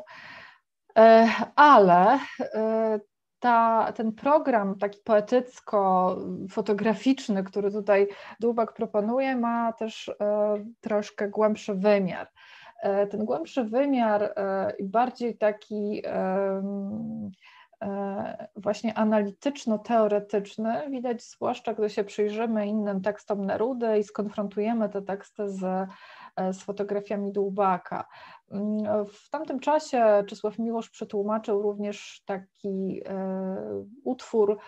ale ta, ten program taki poetycko-fotograficzny, który tutaj Dłubak proponuje, ma też e, troszkę głębszy wymiar. E, ten głębszy wymiar e, i bardziej taki właśnie analityczno-teoretyczny widać zwłaszcza, gdy się przyjrzymy innym tekstom Nerudy i skonfrontujemy te teksty z, z fotografiami Dłubaka. Mm, w tamtym czasie Czesław Miłosz przetłumaczył również taki e, utwór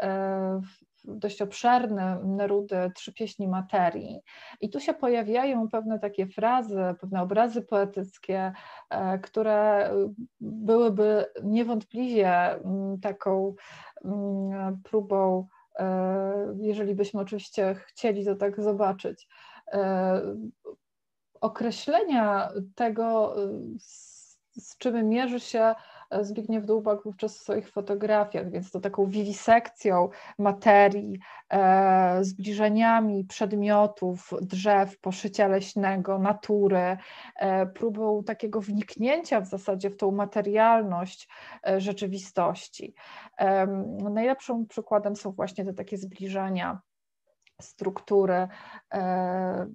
e, dość obszerny Nerudy Trzy pieśni materii. I tu się pojawiają pewne takie frazy, pewne obrazy poetyckie, e, które byłyby niewątpliwie mm, taką mm, próbą, jeżeli byśmy oczywiście chcieli to tak zobaczyć, określenia tego, z, z czym mierzy się Zbigniew Dłubak wówczas w swoich fotografiach, więc to taką wiwisekcją materii, e, zbliżeniami przedmiotów, drzew, poszycia leśnego, natury, e, próbą takiego wniknięcia w zasadzie w tą materialność e, rzeczywistości. E, najlepszym przykładem są właśnie te takie zbliżenia struktury. E,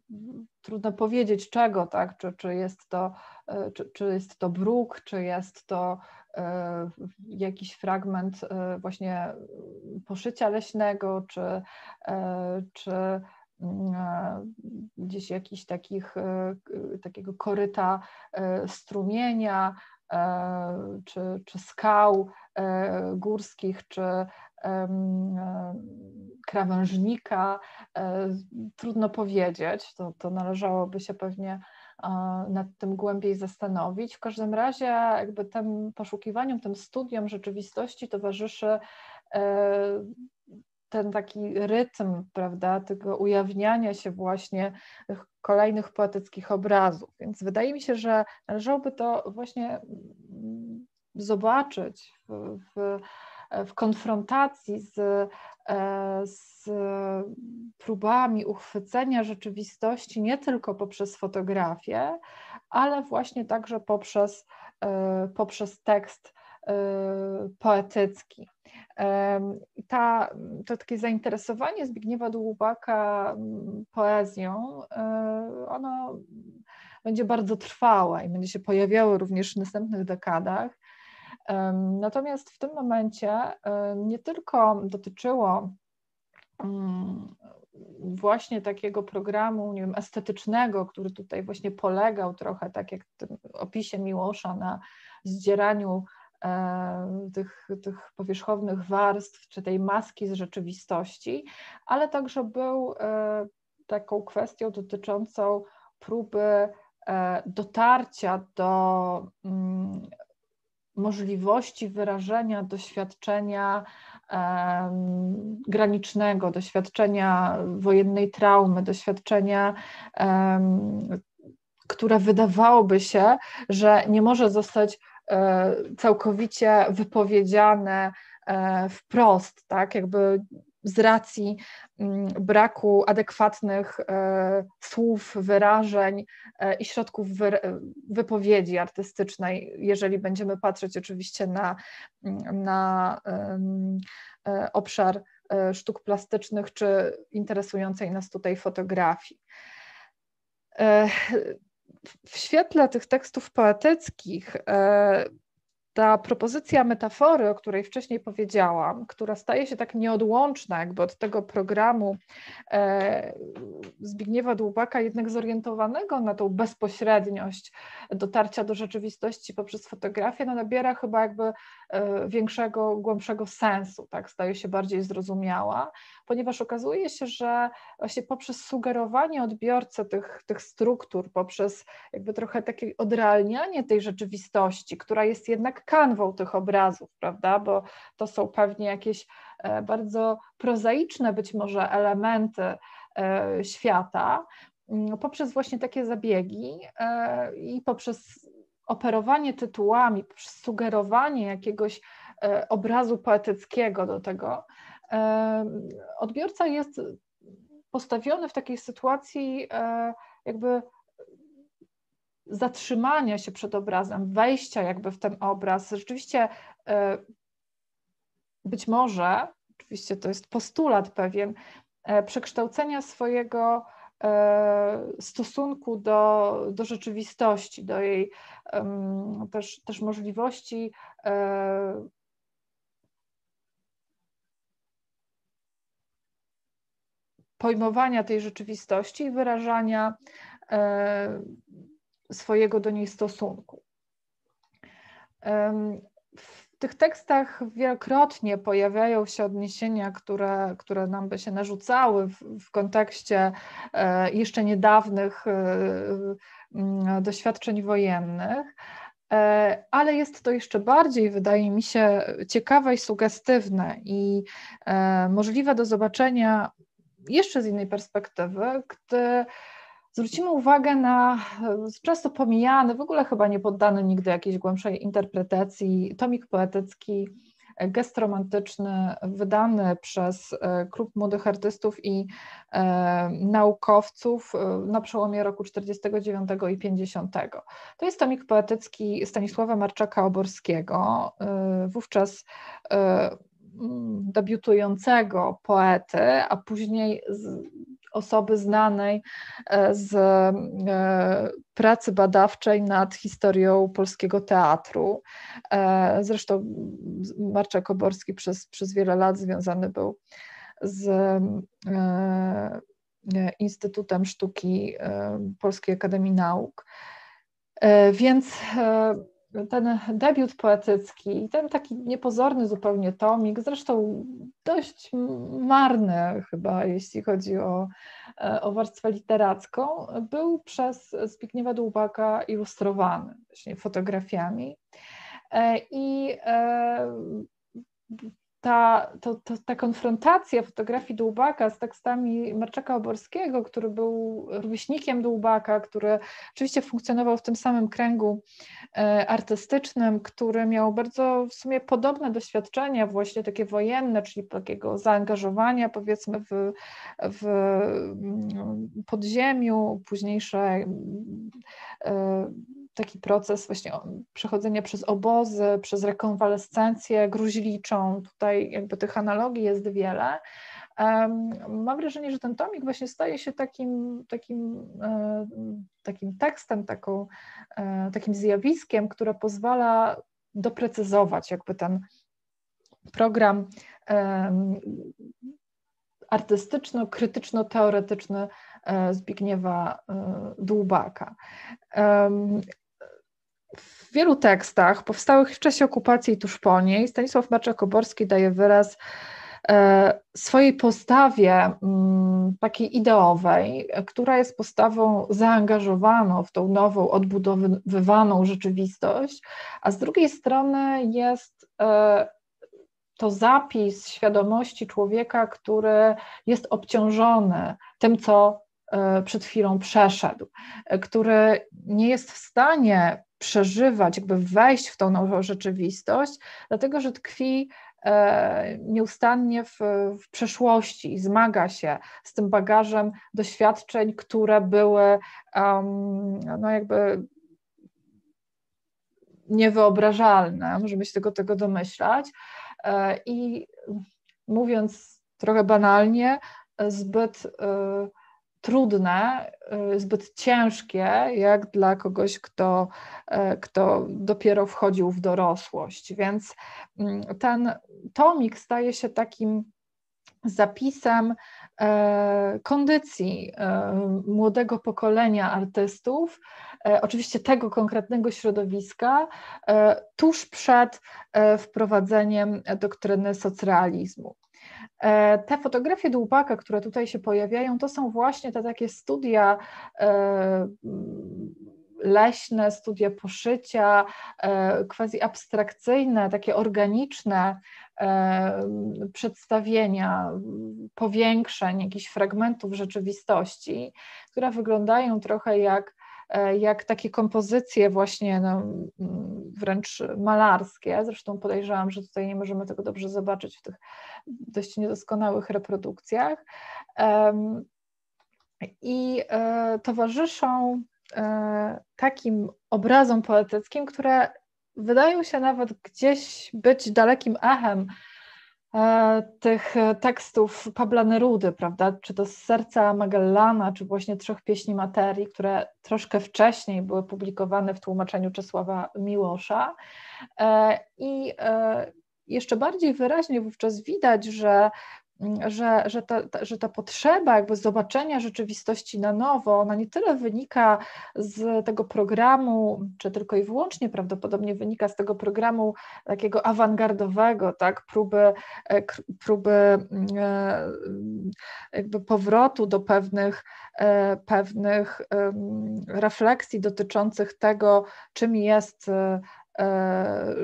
trudno powiedzieć czego, tak? Czy, czy, jest to, e, czy, czy jest to bruk, czy jest to e, jakiś fragment właśnie poszycia leśnego, czy, czy gdzieś jakichś takich, takiego koryta strumienia, czy, czy skał górskich, czy krawężnika. Trudno powiedzieć, to, to należałoby się pewnie nad tym głębiej zastanowić. W każdym razie jakby tym poszukiwaniom, tym studiom rzeczywistości towarzyszy e, ten taki rytm, prawda, tego ujawniania się właśnie kolejnych poetyckich obrazów. Więc wydaje mi się, że należałoby to właśnie zobaczyć w, w, w konfrontacji z, e, z próbami uchwycenia rzeczywistości nie tylko poprzez fotografię, ale właśnie także poprzez, e, poprzez tekst e, poetycki. Ta, to takie zainteresowanie Zbigniewa Dłubaka poezją, ono będzie bardzo trwałe i będzie się pojawiało również w następnych dekadach. Natomiast w tym momencie nie tylko dotyczyło mm, właśnie takiego programu nie wiem, estetycznego, który tutaj właśnie polegał trochę, tak jak w tym opisie Miłosza, na zdzieraniu tych, tych powierzchownych warstw, czy tej maski z rzeczywistości, ale także był e, taką kwestią dotyczącą próby e, dotarcia do mm, możliwości wyrażenia doświadczenia um, granicznego, doświadczenia wojennej traumy, doświadczenia, um, które wydawałoby się, że nie może zostać e, całkowicie wypowiedziane e, wprost, tak, jakby z racji mm, braku adekwatnych e, słów, wyrażeń e, i środków wypowiedzi artystycznej, jeżeli będziemy patrzeć oczywiście na, mm, na e, obszar sztuk plastycznych czy interesującej nas tutaj fotografii. W świetle tych tekstów poetyckich ta propozycja metafory, o której wcześniej powiedziałam, która staje się tak nieodłączna jakby od tego programu e, Zbigniewa Dłubaka, jednak zorientowanego na tą bezpośredniość dotarcia do rzeczywistości poprzez fotografię, no nabiera chyba jakby e, większego, głębszego sensu, tak, staje się bardziej zrozumiała, ponieważ okazuje się, że właśnie poprzez sugerowanie odbiorcy tych, tych struktur, poprzez jakby trochę takie odrealnianie tej rzeczywistości, która jest jednak kanwą tych obrazów, prawda, bo to są pewnie jakieś e, bardzo prozaiczne być może elementy e, świata, poprzez właśnie takie zabiegi e, i poprzez operowanie tytułami, poprzez sugerowanie jakiegoś obrazu poetyckiego do tego, odbiorca jest postawiony w takiej sytuacji jakby zatrzymania się przed obrazem, wejścia jakby w ten obraz, rzeczywiście e, być może, oczywiście to jest postulat pewien, e, przekształcenia swojego e, stosunku do, do rzeczywistości, do jej też, też możliwości pojmowania tej rzeczywistości i wyrażania swojego do niej stosunku. W tych tekstach wielokrotnie pojawiają się odniesienia, które, które nam by się narzucały w, w kontekście e, jeszcze niedawnych e, doświadczeń wojennych e, ale jest to jeszcze bardziej, wydaje mi się, ciekawe i sugestywne i możliwe do zobaczenia jeszcze z innej perspektywy, gdy zwrócimy uwagę na często pomijany, w ogóle chyba nie poddany nigdy jakiejś głębszej interpretacji, tomik poetycki, gest romantyczny wydany przez e, klub młodych artystów i e, naukowców e, na przełomie roku 49 i 50. To jest tomik poetycki Stanisława Marczaka Oborskiego, wówczas debiutującego poety, a później osoby znanej e, z e, pracy badawczej nad historią polskiego teatru. E, zresztą Marczek Oborski przez, przez wiele lat związany był z Instytutem Sztuki Polskiej Akademii Nauk. Więc ten debiut poetycki, ten taki niepozorny zupełnie tomik, zresztą dość marny chyba, jeśli chodzi o, o warstwę literacką, był przez Zbigniewa Dłubaka ilustrowany właśnie fotografiami. I ta, to, to, ta konfrontacja fotografii Dłubaka z tekstami Marczaka Oborskiego, który był rówieśnikiem Dłubaka, który oczywiście funkcjonował w tym samym kręgu e, artystycznym, który miał bardzo w sumie podobne doświadczenia, właśnie takie wojenne, czyli takiego zaangażowania powiedzmy w, w mm, podziemiu, późniejsze e, taki proces właśnie przechodzenia przez obozy, przez rekonwalescencję gruźliczą. Tutaj jakby tych analogii jest wiele. Mam wrażenie, że ten tomik właśnie staje się takim, takim, e, takim tekstem, taką, e, takim zjawiskiem, które pozwala doprecyzować jakby ten program artystyczno-krytyczno-teoretyczny e, Zbigniewa Dłubaka w wielu tekstach powstałych w czasie okupacji i tuż po niej Stanisław Marczak-Oborski daje wyraz e, swojej postawie mm, takiej ideowej, która jest postawą zaangażowaną w tą nową, odbudowywaną rzeczywistość, a z drugiej strony jest e, to zapis świadomości człowieka, który jest obciążony tym, co przed chwilą przeszedł, który nie jest w stanie przeżywać, jakby wejść w tą nową rzeczywistość, dlatego że tkwi e, nieustannie w, w przeszłości i zmaga się z tym bagażem doświadczeń, które były um, no jakby niewyobrażalne, możemy się tego, tego domyślać. E, I mówiąc trochę banalnie, zbyt e, trudne, y, zbyt ciężkie, jak dla kogoś, kto, y, kto dopiero wchodził w dorosłość. Więc mm, ten tomik staje się takim zapisem y, kondycji młodego pokolenia artystów, oczywiście tego konkretnego środowiska, tuż przed wprowadzeniem doktryny socrealizmu. E, te fotografie Dłubaka, które tutaj się pojawiają, to są właśnie te takie studia e, leśne, studia poszycia, e, quasi abstrakcyjne, takie organiczne przedstawienia, powiększeń, jakichś fragmentów rzeczywistości, które wyglądają trochę jak jak takie kompozycje właśnie no, wręcz malarskie, zresztą podejrzewam, że tutaj nie możemy tego dobrze zobaczyć w tych dość niedoskonałych reprodukcjach. I e, towarzyszą e, takim obrazom poetyckim, które wydają się nawet gdzieś być dalekim echem E, tych tekstów Pabla Nerudy, prawda, czy to z Serca Magellana, czy właśnie Trzech Pieśni Materii, które troszkę wcześniej były publikowane w tłumaczeniu Czesława Miłosza. E, I e, jeszcze bardziej wyraźnie wówczas widać, że że, że, ta, że ta potrzeba jakby zobaczenia rzeczywistości na nowo, ona nie tyle wynika z tego programu, czy tylko i wyłącznie prawdopodobnie wynika z tego programu takiego awangardowego, tak, próby, e, próby e, jakby powrotu do pewnych, e, pewnych refleksji dotyczących tego, czym jest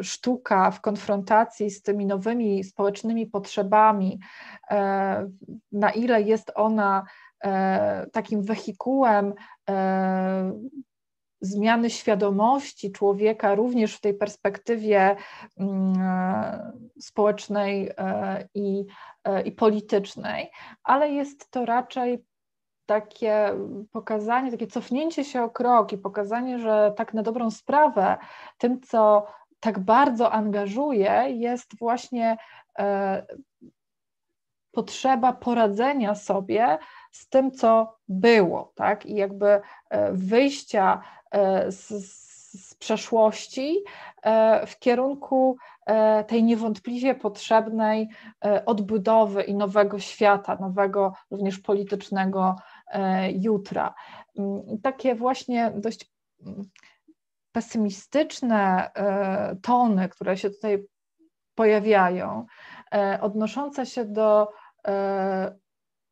sztuka w konfrontacji z tymi nowymi społecznymi potrzebami, e, na ile jest ona e, takim wehikułem zmiany świadomości człowieka, również w tej perspektywie mm, społecznej i, i politycznej, ale jest to raczej takie pokazanie, takie cofnięcie się o krok i pokazanie, że tak na dobrą sprawę tym, co tak bardzo angażuje, jest właśnie e, potrzeba poradzenia sobie z tym, co było, tak? I jakby e, wyjścia e, z, z przeszłości w kierunku tej niewątpliwie potrzebnej odbudowy i nowego świata, nowego również politycznego jutra. Mm, takie właśnie dość mm, pesymistyczne tony, które się tutaj pojawiają, odnoszące się do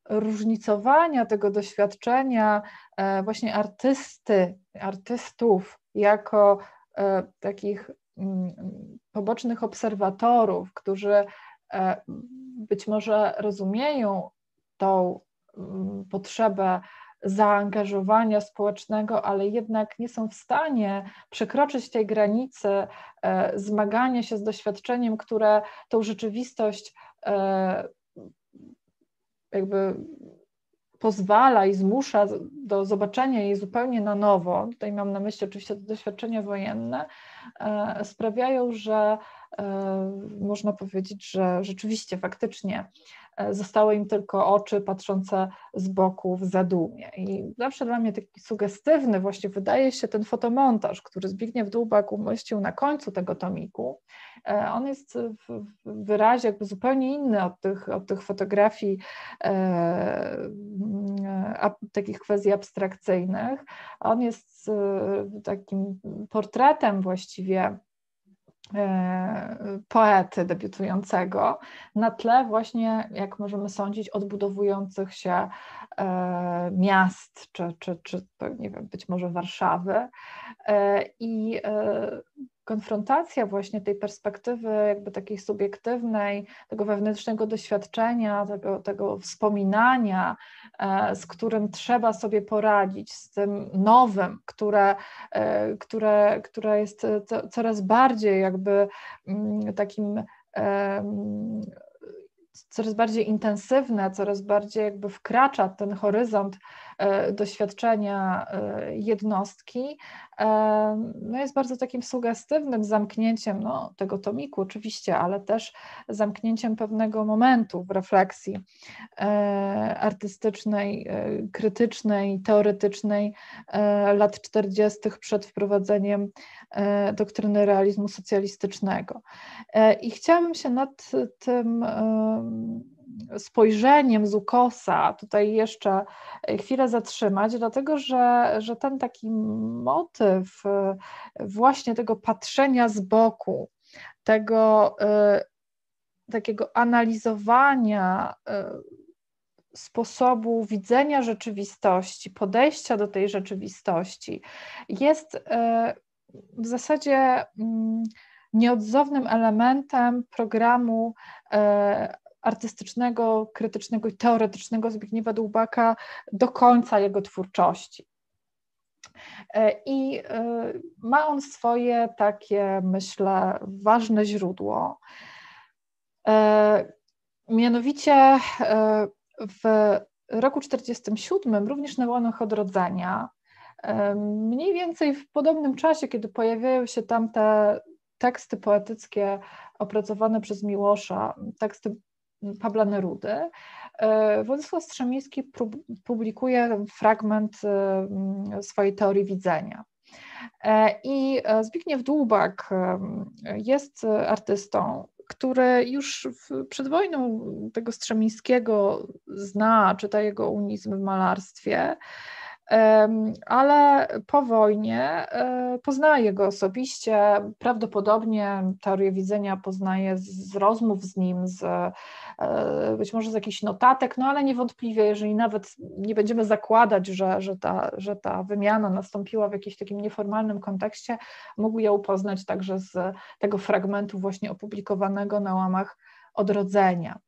różnicowania tego doświadczenia e, właśnie artysty, artystów jako e, takich mm, pobocznych obserwatorów, którzy e, być może rozumieją tą potrzebę zaangażowania społecznego, ale jednak nie są w stanie przekroczyć tej granicy zmagania się z doświadczeniem, które tą rzeczywistość jakby pozwala i zmusza do zobaczenia jej zupełnie na nowo, tutaj mam na myśli oczywiście doświadczenia wojenne, e, sprawiają, że e, można powiedzieć, że rzeczywiście faktycznie E, zostały im tylko oczy patrzące z boku w zadumie. I zawsze dla mnie taki sugestywny właśnie wydaje się ten fotomontaż, który Zbigniew Dłubak umieścił na końcu tego tomiku. E, on jest w wyrazie jakby zupełnie inny od tych, od tych fotografii e, takich kwestii abstrakcyjnych. On jest e, takim portretem właściwie E, poety debiutującego na tle właśnie, jak możemy sądzić, odbudowujących się e, miast, czy, czy, czy nie wiem, być może Warszawy. E, I konfrontacja właśnie tej perspektywy jakby takiej subiektywnej, tego wewnętrznego doświadczenia, tego, tego wspominania, e, z którym trzeba sobie poradzić, z tym nowym, które, e, które, które jest coraz bardziej jakby mm, takim coraz bardziej intensywne, coraz bardziej jakby wkracza ten horyzont e, doświadczenia e, jednostki, e, no jest bardzo takim sugestywnym zamknięciem no, tego tomiku oczywiście, ale też zamknięciem pewnego momentu w refleksji artystycznej, krytycznej, teoretycznej lat 40. przed wprowadzeniem doktryny realizmu socjalistycznego. I chciałabym się nad tym spojrzeniem z ukosa tutaj jeszcze chwilę zatrzymać, dlatego że, że ten taki motyw właśnie tego patrzenia z boku, tego e, takiego analizowania e, sposobu widzenia rzeczywistości, podejścia do tej rzeczywistości jest e, w zasadzie mm, nieodzownym elementem programu artystycznego, krytycznego i teoretycznego Zbigniewa Dłubaka do końca jego twórczości. E, I e, ma on swoje takie, myślę, ważne źródło. E, mianowicie w roku 1947, również na łanach odrodzenia, mniej więcej w podobnym czasie, kiedy pojawiają się tam te teksty poetyckie opracowane przez Miłosza, teksty Pabla Nerudy, e, Władysław Strzemiński publikuje fragment e, swojej teorii widzenia. E, I Zbigniew Dłubak jest artystą, który już przed wojną tego Strzemińskiego zna, czyta jego unizm w malarstwie, ale po wojnie e, poznaje go osobiście, prawdopodobnie teorię widzenia poznaje z rozmów z nim, z, e, być może z jakichś notatek, no ale niewątpliwie, jeżeli nawet nie będziemy zakładać, że, że, ta, że ta wymiana nastąpiła w jakimś takim nieformalnym kontekście, mógł ją poznać także z tego fragmentu właśnie opublikowanego na łamach odrodzenia.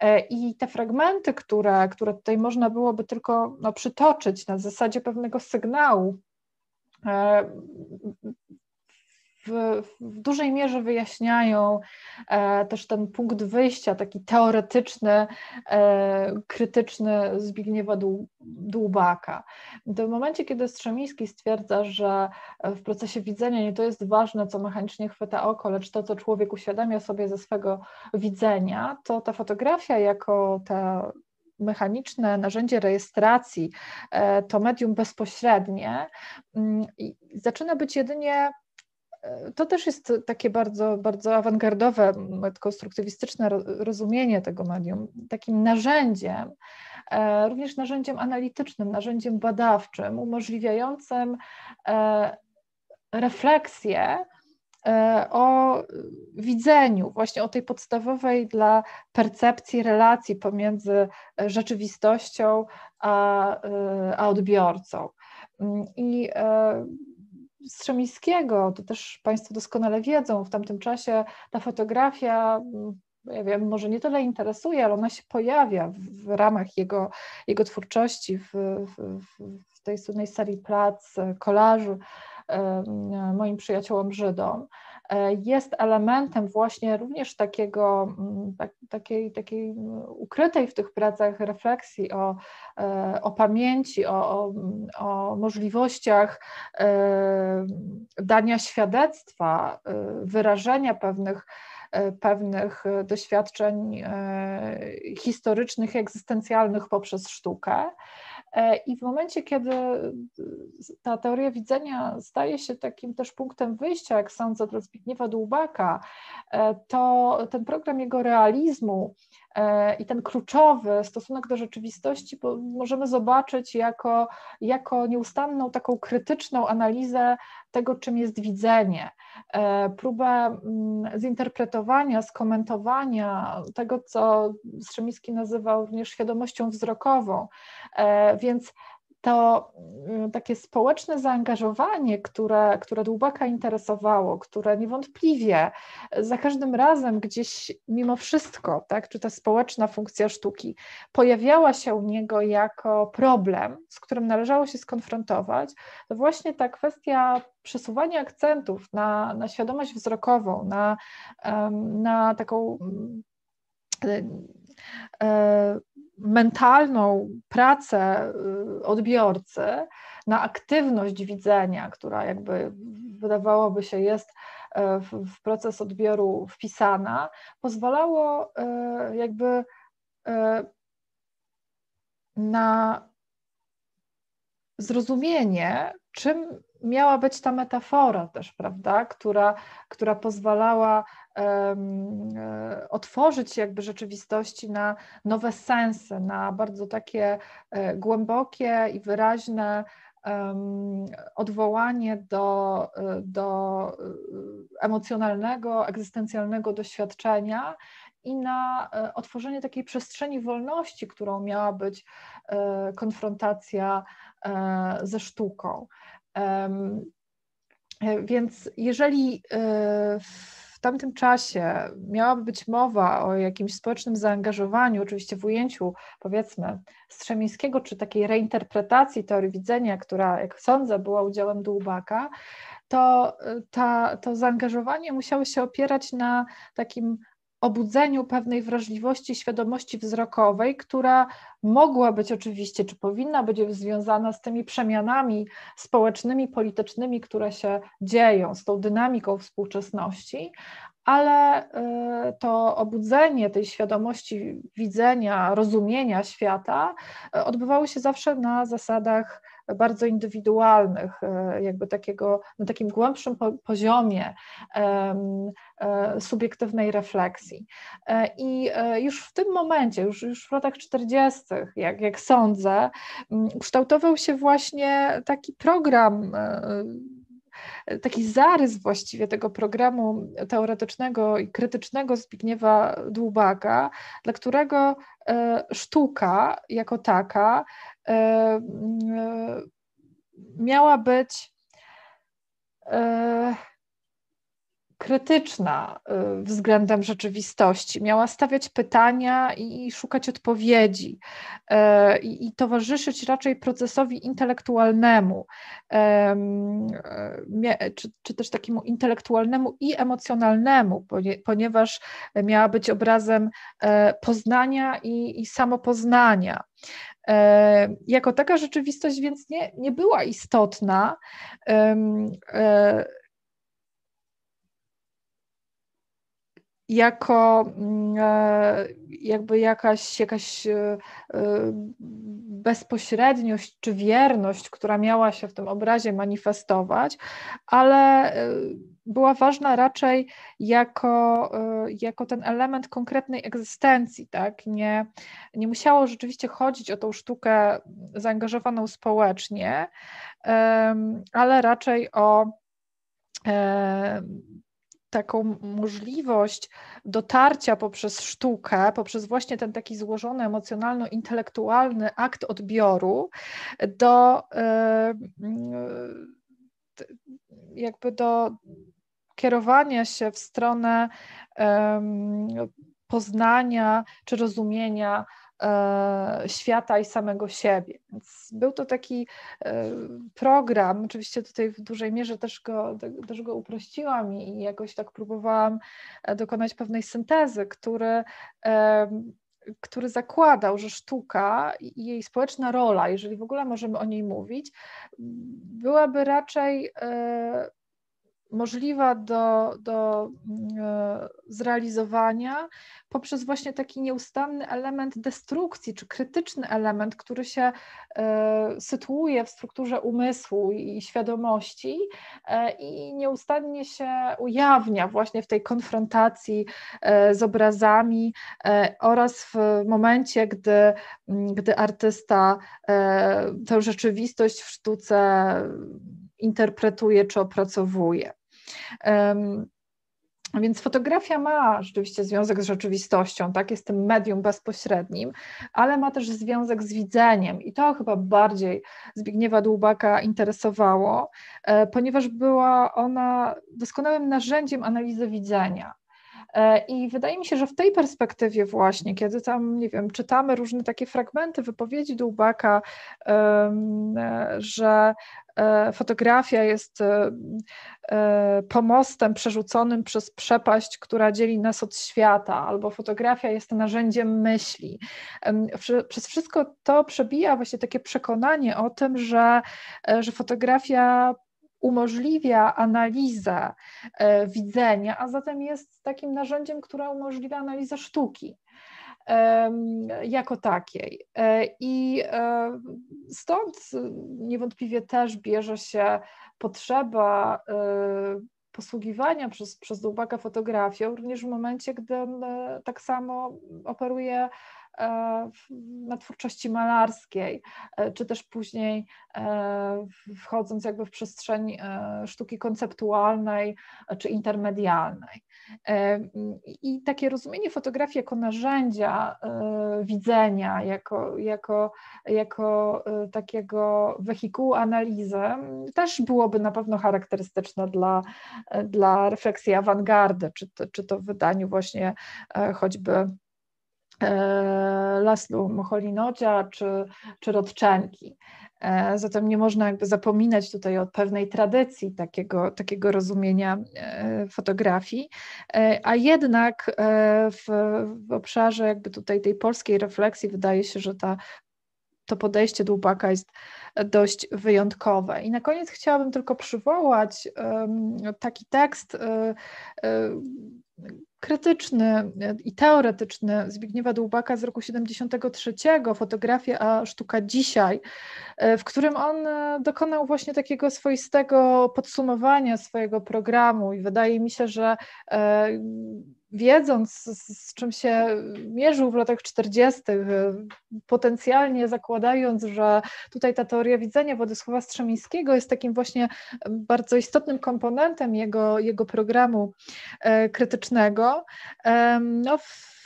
E, I te fragmenty, które, które tutaj można byłoby tylko no, przytoczyć na zasadzie pewnego sygnału, e, w, w, dużej mierze wyjaśniają e, też ten punkt wyjścia, taki teoretyczny, e, krytyczny Zbigniewa Dłubaka. W momencie, kiedy Strzemiński stwierdza, że w procesie widzenia nie to jest ważne, co mechanicznie chwyta oko, lecz to, co człowiek uświadamia sobie ze swego widzenia, to ta fotografia jako ta mechaniczne narzędzie rejestracji, to medium bezpośrednie, mm, zaczyna być jedynie to też jest takie bardzo, bardzo awangardowe, konstruktywistyczne rozumienie tego medium, takim narzędziem, e, również narzędziem analitycznym, narzędziem badawczym, umożliwiającym e, refleksję e, o widzeniu, właśnie o tej podstawowej dla percepcji relacji pomiędzy rzeczywistością a, a odbiorcą. I Strzemińskiego, to też Państwo doskonale wiedzą, w tamtym czasie ta fotografia, mm, ja wiem, może nie tyle interesuje, ale ona się pojawia w, w ramach jego, jego twórczości, w, w, w tej słynnej serii Plac, kolażu moim przyjaciołom Żydom. E, jest elementem właśnie również takiego, mm, tak, takiej, takiej ukrytej w tych pracach refleksji o, e, o pamięci, o, o, o możliwościach e, dania świadectwa, wyrażenia pewnych pewnych doświadczeń historycznych, egzystencjalnych poprzez sztukę. E, I w momencie, kiedy ta teoria widzenia staje się takim też punktem wyjścia, jak sądzę, dla Zbigniewa Dłubaka, e, to ten program jego realizmu i ten kluczowy stosunek do rzeczywistości możemy zobaczyć jako, jako nieustanną taką krytyczną analizę tego, czym jest widzenie, próbę mm, zinterpretowania, skomentowania tego, co Strzemiński nazywał również świadomością wzrokową, więc to mm, takie społeczne zaangażowanie, które, które Dłubaka interesowało, które niewątpliwie za każdym razem gdzieś mimo wszystko, tak, czy ta społeczna funkcja sztuki pojawiała się u niego jako problem, z którym należało się skonfrontować, to właśnie ta kwestia przesuwania akcentów na, na świadomość wzrokową, na, na taką e, mentalną pracę y, odbiorcy, na aktywność widzenia, która jakby wydawałoby się jest e, w, proces odbioru wpisana, pozwalało e, jakby na zrozumienie, czym miała być ta metafora też, prawda, która, która pozwalała otworzyć jakby rzeczywistości na nowe sensy, na bardzo takie e, głębokie i wyraźne odwołanie do, e, do emocjonalnego, egzystencjalnego doświadczenia i na otworzenie takiej przestrzeni wolności, którą miała być konfrontacja ze sztuką. Więc jeżeli e, w tamtym czasie miałaby być mowa o jakimś społecznym zaangażowaniu, oczywiście w ujęciu powiedzmy Strzemińskiego, czy takiej reinterpretacji teorii widzenia, która jak sądzę była udziałem Dłubaka, to e, ta, to zaangażowanie musiało się opierać na takim obudzeniu pewnej wrażliwości, świadomości wzrokowej, która mogła być oczywiście, czy powinna być związana z tymi przemianami społecznymi, politycznymi, które się dzieją, z tą dynamiką współczesności, ale y, to obudzenie tej świadomości widzenia, rozumienia świata y, odbywało się zawsze na zasadach bardzo indywidualnych, e, jakby takiego, na takim głębszym poziomie e, subiektywnej refleksji. E, I już w tym momencie, już, już w latach 40., jak, jak sądzę, kształtował się właśnie taki program taki zarys właściwie tego programu teoretycznego i krytycznego Zbigniewa Dłubaka, dla którego sztuka jako taka miała być e, krytyczna względem rzeczywistości, miała stawiać pytania i szukać odpowiedzi i, towarzyszyć raczej procesowi intelektualnemu, czy, czy też takiemu intelektualnemu i emocjonalnemu, ponieważ miała być obrazem poznania i, samopoznania. E, jako taka rzeczywistość więc nie, nie była istotna. E, jako, mm, e, jakby jakaś, jakaś bezpośredniość czy wierność, która miała się w tym obrazie manifestować, ale była ważna raczej jako, jako ten element konkretnej egzystencji, tak? Nie, nie musiało rzeczywiście chodzić o tą sztukę zaangażowaną społecznie, ale raczej o taką możliwość dotarcia poprzez sztukę, poprzez właśnie ten taki złożony emocjonalno-intelektualny akt odbioru do jakby do kierowania się w stronę poznania czy rozumienia E, świata i samego siebie. Więc był to taki e, program, oczywiście tutaj w dużej mierze też go, też go uprościłam i jakoś tak próbowałam e, dokonać pewnej syntezy, który który zakładał, że sztuka i jej społeczna rola, jeżeli w ogóle możemy o niej mówić, byłaby raczej możliwa do, do e, zrealizowania poprzez właśnie taki nieustanny element destrukcji, czy krytyczny element, który się e, sytuuje w strukturze umysłu i świadomości e, i nieustannie się ujawnia właśnie w tej konfrontacji z obrazami oraz w momencie, gdy, gdy artysta tę rzeczywistość w sztuce interpretuje czy opracowuje. Więc fotografia ma rzeczywiście związek z rzeczywistością, tak, jest tym medium bezpośrednim, ale ma też związek z widzeniem i to chyba bardziej Zbigniewa Dłubaka interesowało, e, ponieważ była ona doskonałym narzędziem analizy widzenia. E, I wydaje mi się, że w tej perspektywie właśnie, kiedy tam, nie wiem, czytamy różne takie fragmenty wypowiedzi Dłubaka, że e, fotografia jest e, pomostem przerzuconym przez przepaść, która dzieli nas od świata, albo fotografia jest narzędziem myśli. Przez wszystko to przebija właśnie takie przekonanie o tym, że, że fotografia umożliwia analizę e, widzenia, a zatem jest takim narzędziem, które umożliwia analizę sztuki jako takiej. E, I e, stąd niewątpliwie też bierze się potrzeba posługiwania przez, przez Dłubaka fotografią, również w momencie, gdy on tak samo operuje na twórczości malarskiej, e, czy też później e, wchodząc jakby w przestrzeń sztuki konceptualnej czy intermedialnej. I takie rozumienie fotografii jako narzędzia widzenia, jako, jako, jako takiego wehikułu analizy, też byłoby na pewno charakterystyczne dla, dla refleksji awangardy, czy to, czy to w wydaniu właśnie choćby E, Laslu Mocholinocia czy, czy Rodczenki. E, zatem nie można jakby zapominać tutaj o pewnej tradycji takiego, takiego rozumienia e, fotografii, a jednak w, w obszarze jakby tutaj tej polskiej refleksji wydaje się, że ta, to podejście Dłubaka jest dość wyjątkowe. I na koniec chciałabym tylko przywołać taki tekst krytyczny i teoretyczny Zbigniewa Dłubaka z roku 73, Fotografia a sztuka dzisiaj, e, w którym on e, dokonał właśnie takiego swoistego podsumowania swojego programu i wydaje mi się, że e, wiedząc, z, z, czym się mierzył w latach 40., potencjalnie zakładając, że tutaj ta teoria widzenia Władysława Strzemińskiego jest takim właśnie bardzo istotnym komponentem jego, jego programu e, krytycznego, e, no,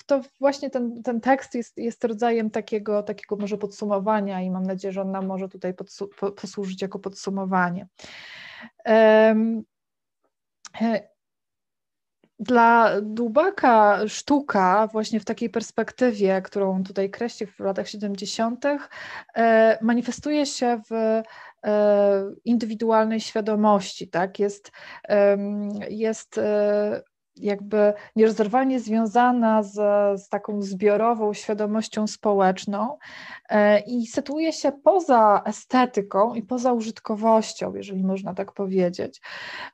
to właśnie ten, ten tekst jest, jest rodzajem takiego, takiego może podsumowania i mam nadzieję, że on nam może tutaj podsu, po, posłużyć jako podsumowanie. Um, dla Dłubaka sztuka właśnie w takiej perspektywie, którą tutaj kreśli w latach 70., e, manifestuje się w e, indywidualnej świadomości, tak? Jest, jest e, jakby nierozerwalnie związana z, z taką zbiorową świadomością społeczną i sytuuje się poza estetyką i poza użytkowością, jeżeli można tak powiedzieć.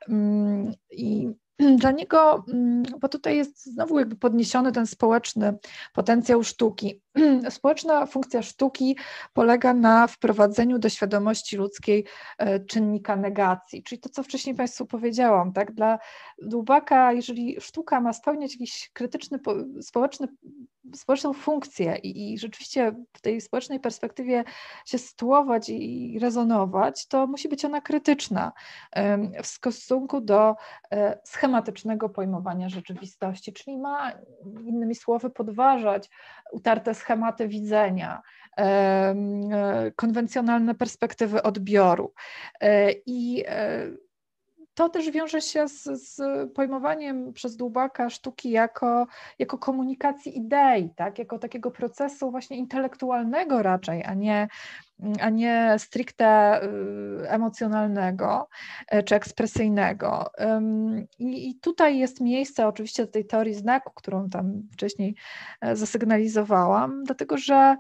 Mm, I dla niego, mm, bo tutaj jest znowu jakby podniesiony ten społeczny potencjał sztuki. Społeczna funkcja sztuki polega na wprowadzeniu do świadomości ludzkiej e, czynnika negacji, czyli to, co wcześniej Państwu powiedziałam, tak? Dla Dłubaka, jeżeli sztuka ma spełniać jakiś krytyczny społeczny społeczną funkcję i, i, rzeczywiście w tej społecznej perspektywie się sytuować i rezonować, to musi być ona krytyczna w stosunku do e, schematycznego pojmowania rzeczywistości, czyli ma innymi słowy podważać utarte schematy widzenia, e, konwencjonalne perspektywy odbioru. E, I to też wiąże się z, z, pojmowaniem przez Dłubaka sztuki jako, jako komunikacji idei, tak? jako takiego procesu właśnie intelektualnego raczej, a nie, a nie stricte y, emocjonalnego y, czy ekspresyjnego. I, tutaj jest miejsce oczywiście tej teorii znaku, którą tam wcześniej e, zasygnalizowałam, dlatego że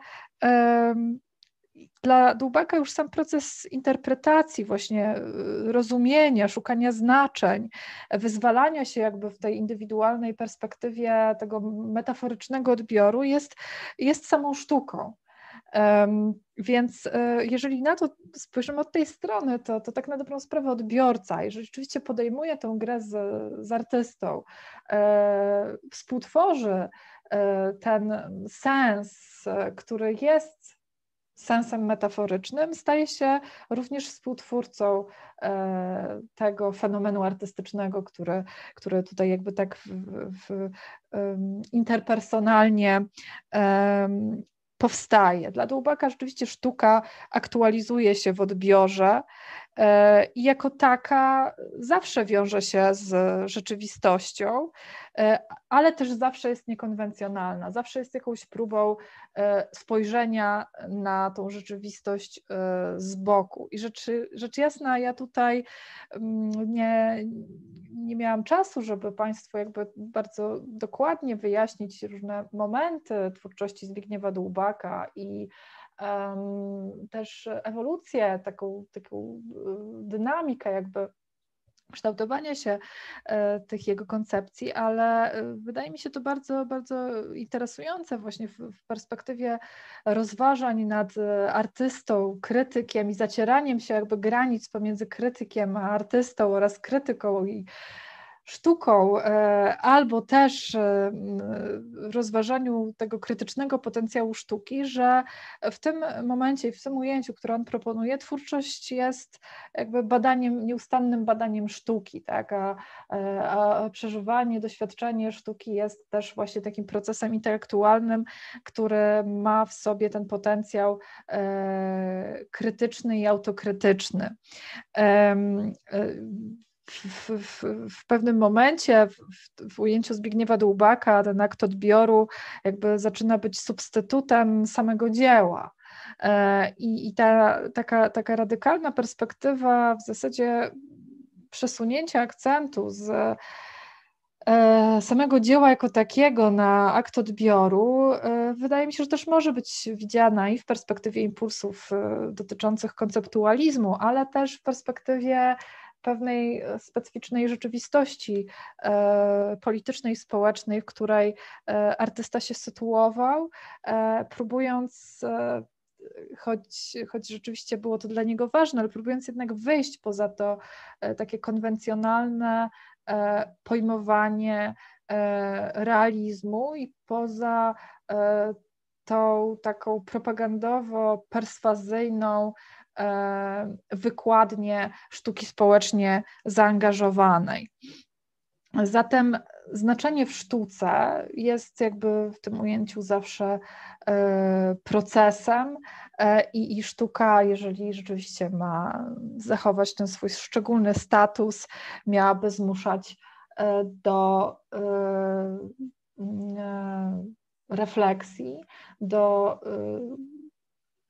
dla Dłubaka już sam proces interpretacji, właśnie y, rozumienia, szukania znaczeń, wyzwalania się jakby w tej indywidualnej perspektywie tego metaforycznego odbioru jest, jest samą sztuką. Więc e, jeżeli na to spojrzymy od tej strony, to, to tak na dobrą sprawę odbiorca, jeżeli rzeczywiście podejmuje tę grę z, z artystą, e, współtworzy e, ten sens, który jest sensem metaforycznym, staje się również współtwórcą tego fenomenu artystycznego, który, który tutaj jakby tak w, w, interpersonalnie powstaje. Dla Dłubaka rzeczywiście sztuka aktualizuje się w odbiorze e, i jako taka zawsze wiąże się z rzeczywistością, ale też zawsze jest niekonwencjonalna, zawsze jest jakąś próbą e, spojrzenia na tą rzeczywistość z boku. I rzecz, rzecz jasna, ja tutaj mm, nie, nie miałam czasu, żeby Państwu jakby bardzo dokładnie wyjaśnić różne momenty twórczości Zbigniewa Dłubaka i um, też ewolucję, taką, taką dynamikę jakby kształtowania się e, tych jego koncepcji, ale e, wydaje mi się to bardzo, bardzo interesujące właśnie w, w, perspektywie rozważań nad e, artystą, krytykiem i zacieraniem się jakby granic pomiędzy krytykiem a artystą oraz krytyką i sztuką, e, albo też e, w rozważaniu tego krytycznego potencjału sztuki, że w tym momencie i w tym ujęciu, które on proponuje, twórczość jest jakby badaniem, nieustannym badaniem sztuki, tak? a, e, a przeżywanie, doświadczenie sztuki jest też właśnie takim procesem intelektualnym, który ma w sobie ten potencjał krytyczny i autokrytyczny w, w, w, pewnym momencie w, w, ujęciu Zbigniewa Dłubaka ten akt odbioru jakby zaczyna być substytutem samego dzieła. E, I, i ta taka, taka radykalna perspektywa w zasadzie przesunięcia akcentu z e, samego dzieła jako takiego na akt odbioru, e, wydaje mi się, że też może być widziana i w perspektywie impulsów dotyczących konceptualizmu, ale też w perspektywie pewnej e, specyficznej rzeczywistości e, politycznej, społecznej, w której e, artysta się sytuował, próbując choć, choć rzeczywiście było to dla niego ważne, ale próbując jednak wyjść poza to takie konwencjonalne pojmowanie realizmu i poza tą taką propagandowo-perswazyjną wykładnie sztuki społecznie zaangażowanej. Zatem znaczenie w sztuce jest jakby w tym ujęciu zawsze e, procesem e, i, i sztuka, jeżeli rzeczywiście ma zachować ten swój szczególny status, miałaby zmuszać do refleksji, do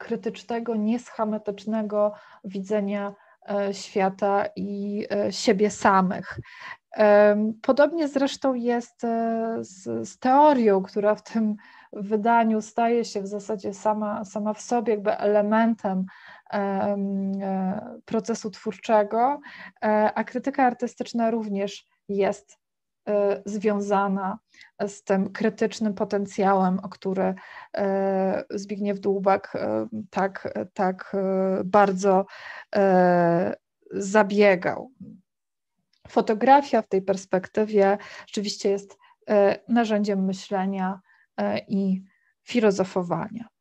krytycznego, nieschematycznego widzenia e, świata i e, siebie samych. Podobnie zresztą jest e, z, z, teorią, która w tym wydaniu staje się w zasadzie sama, sama w sobie jakby elementem procesu twórczego, a krytyka artystyczna również jest związana z tym krytycznym potencjałem, o który Zbigniew Dłubak tak, tak bardzo zabiegał. Fotografia w tej perspektywie rzeczywiście jest narzędziem myślenia i filozofowania.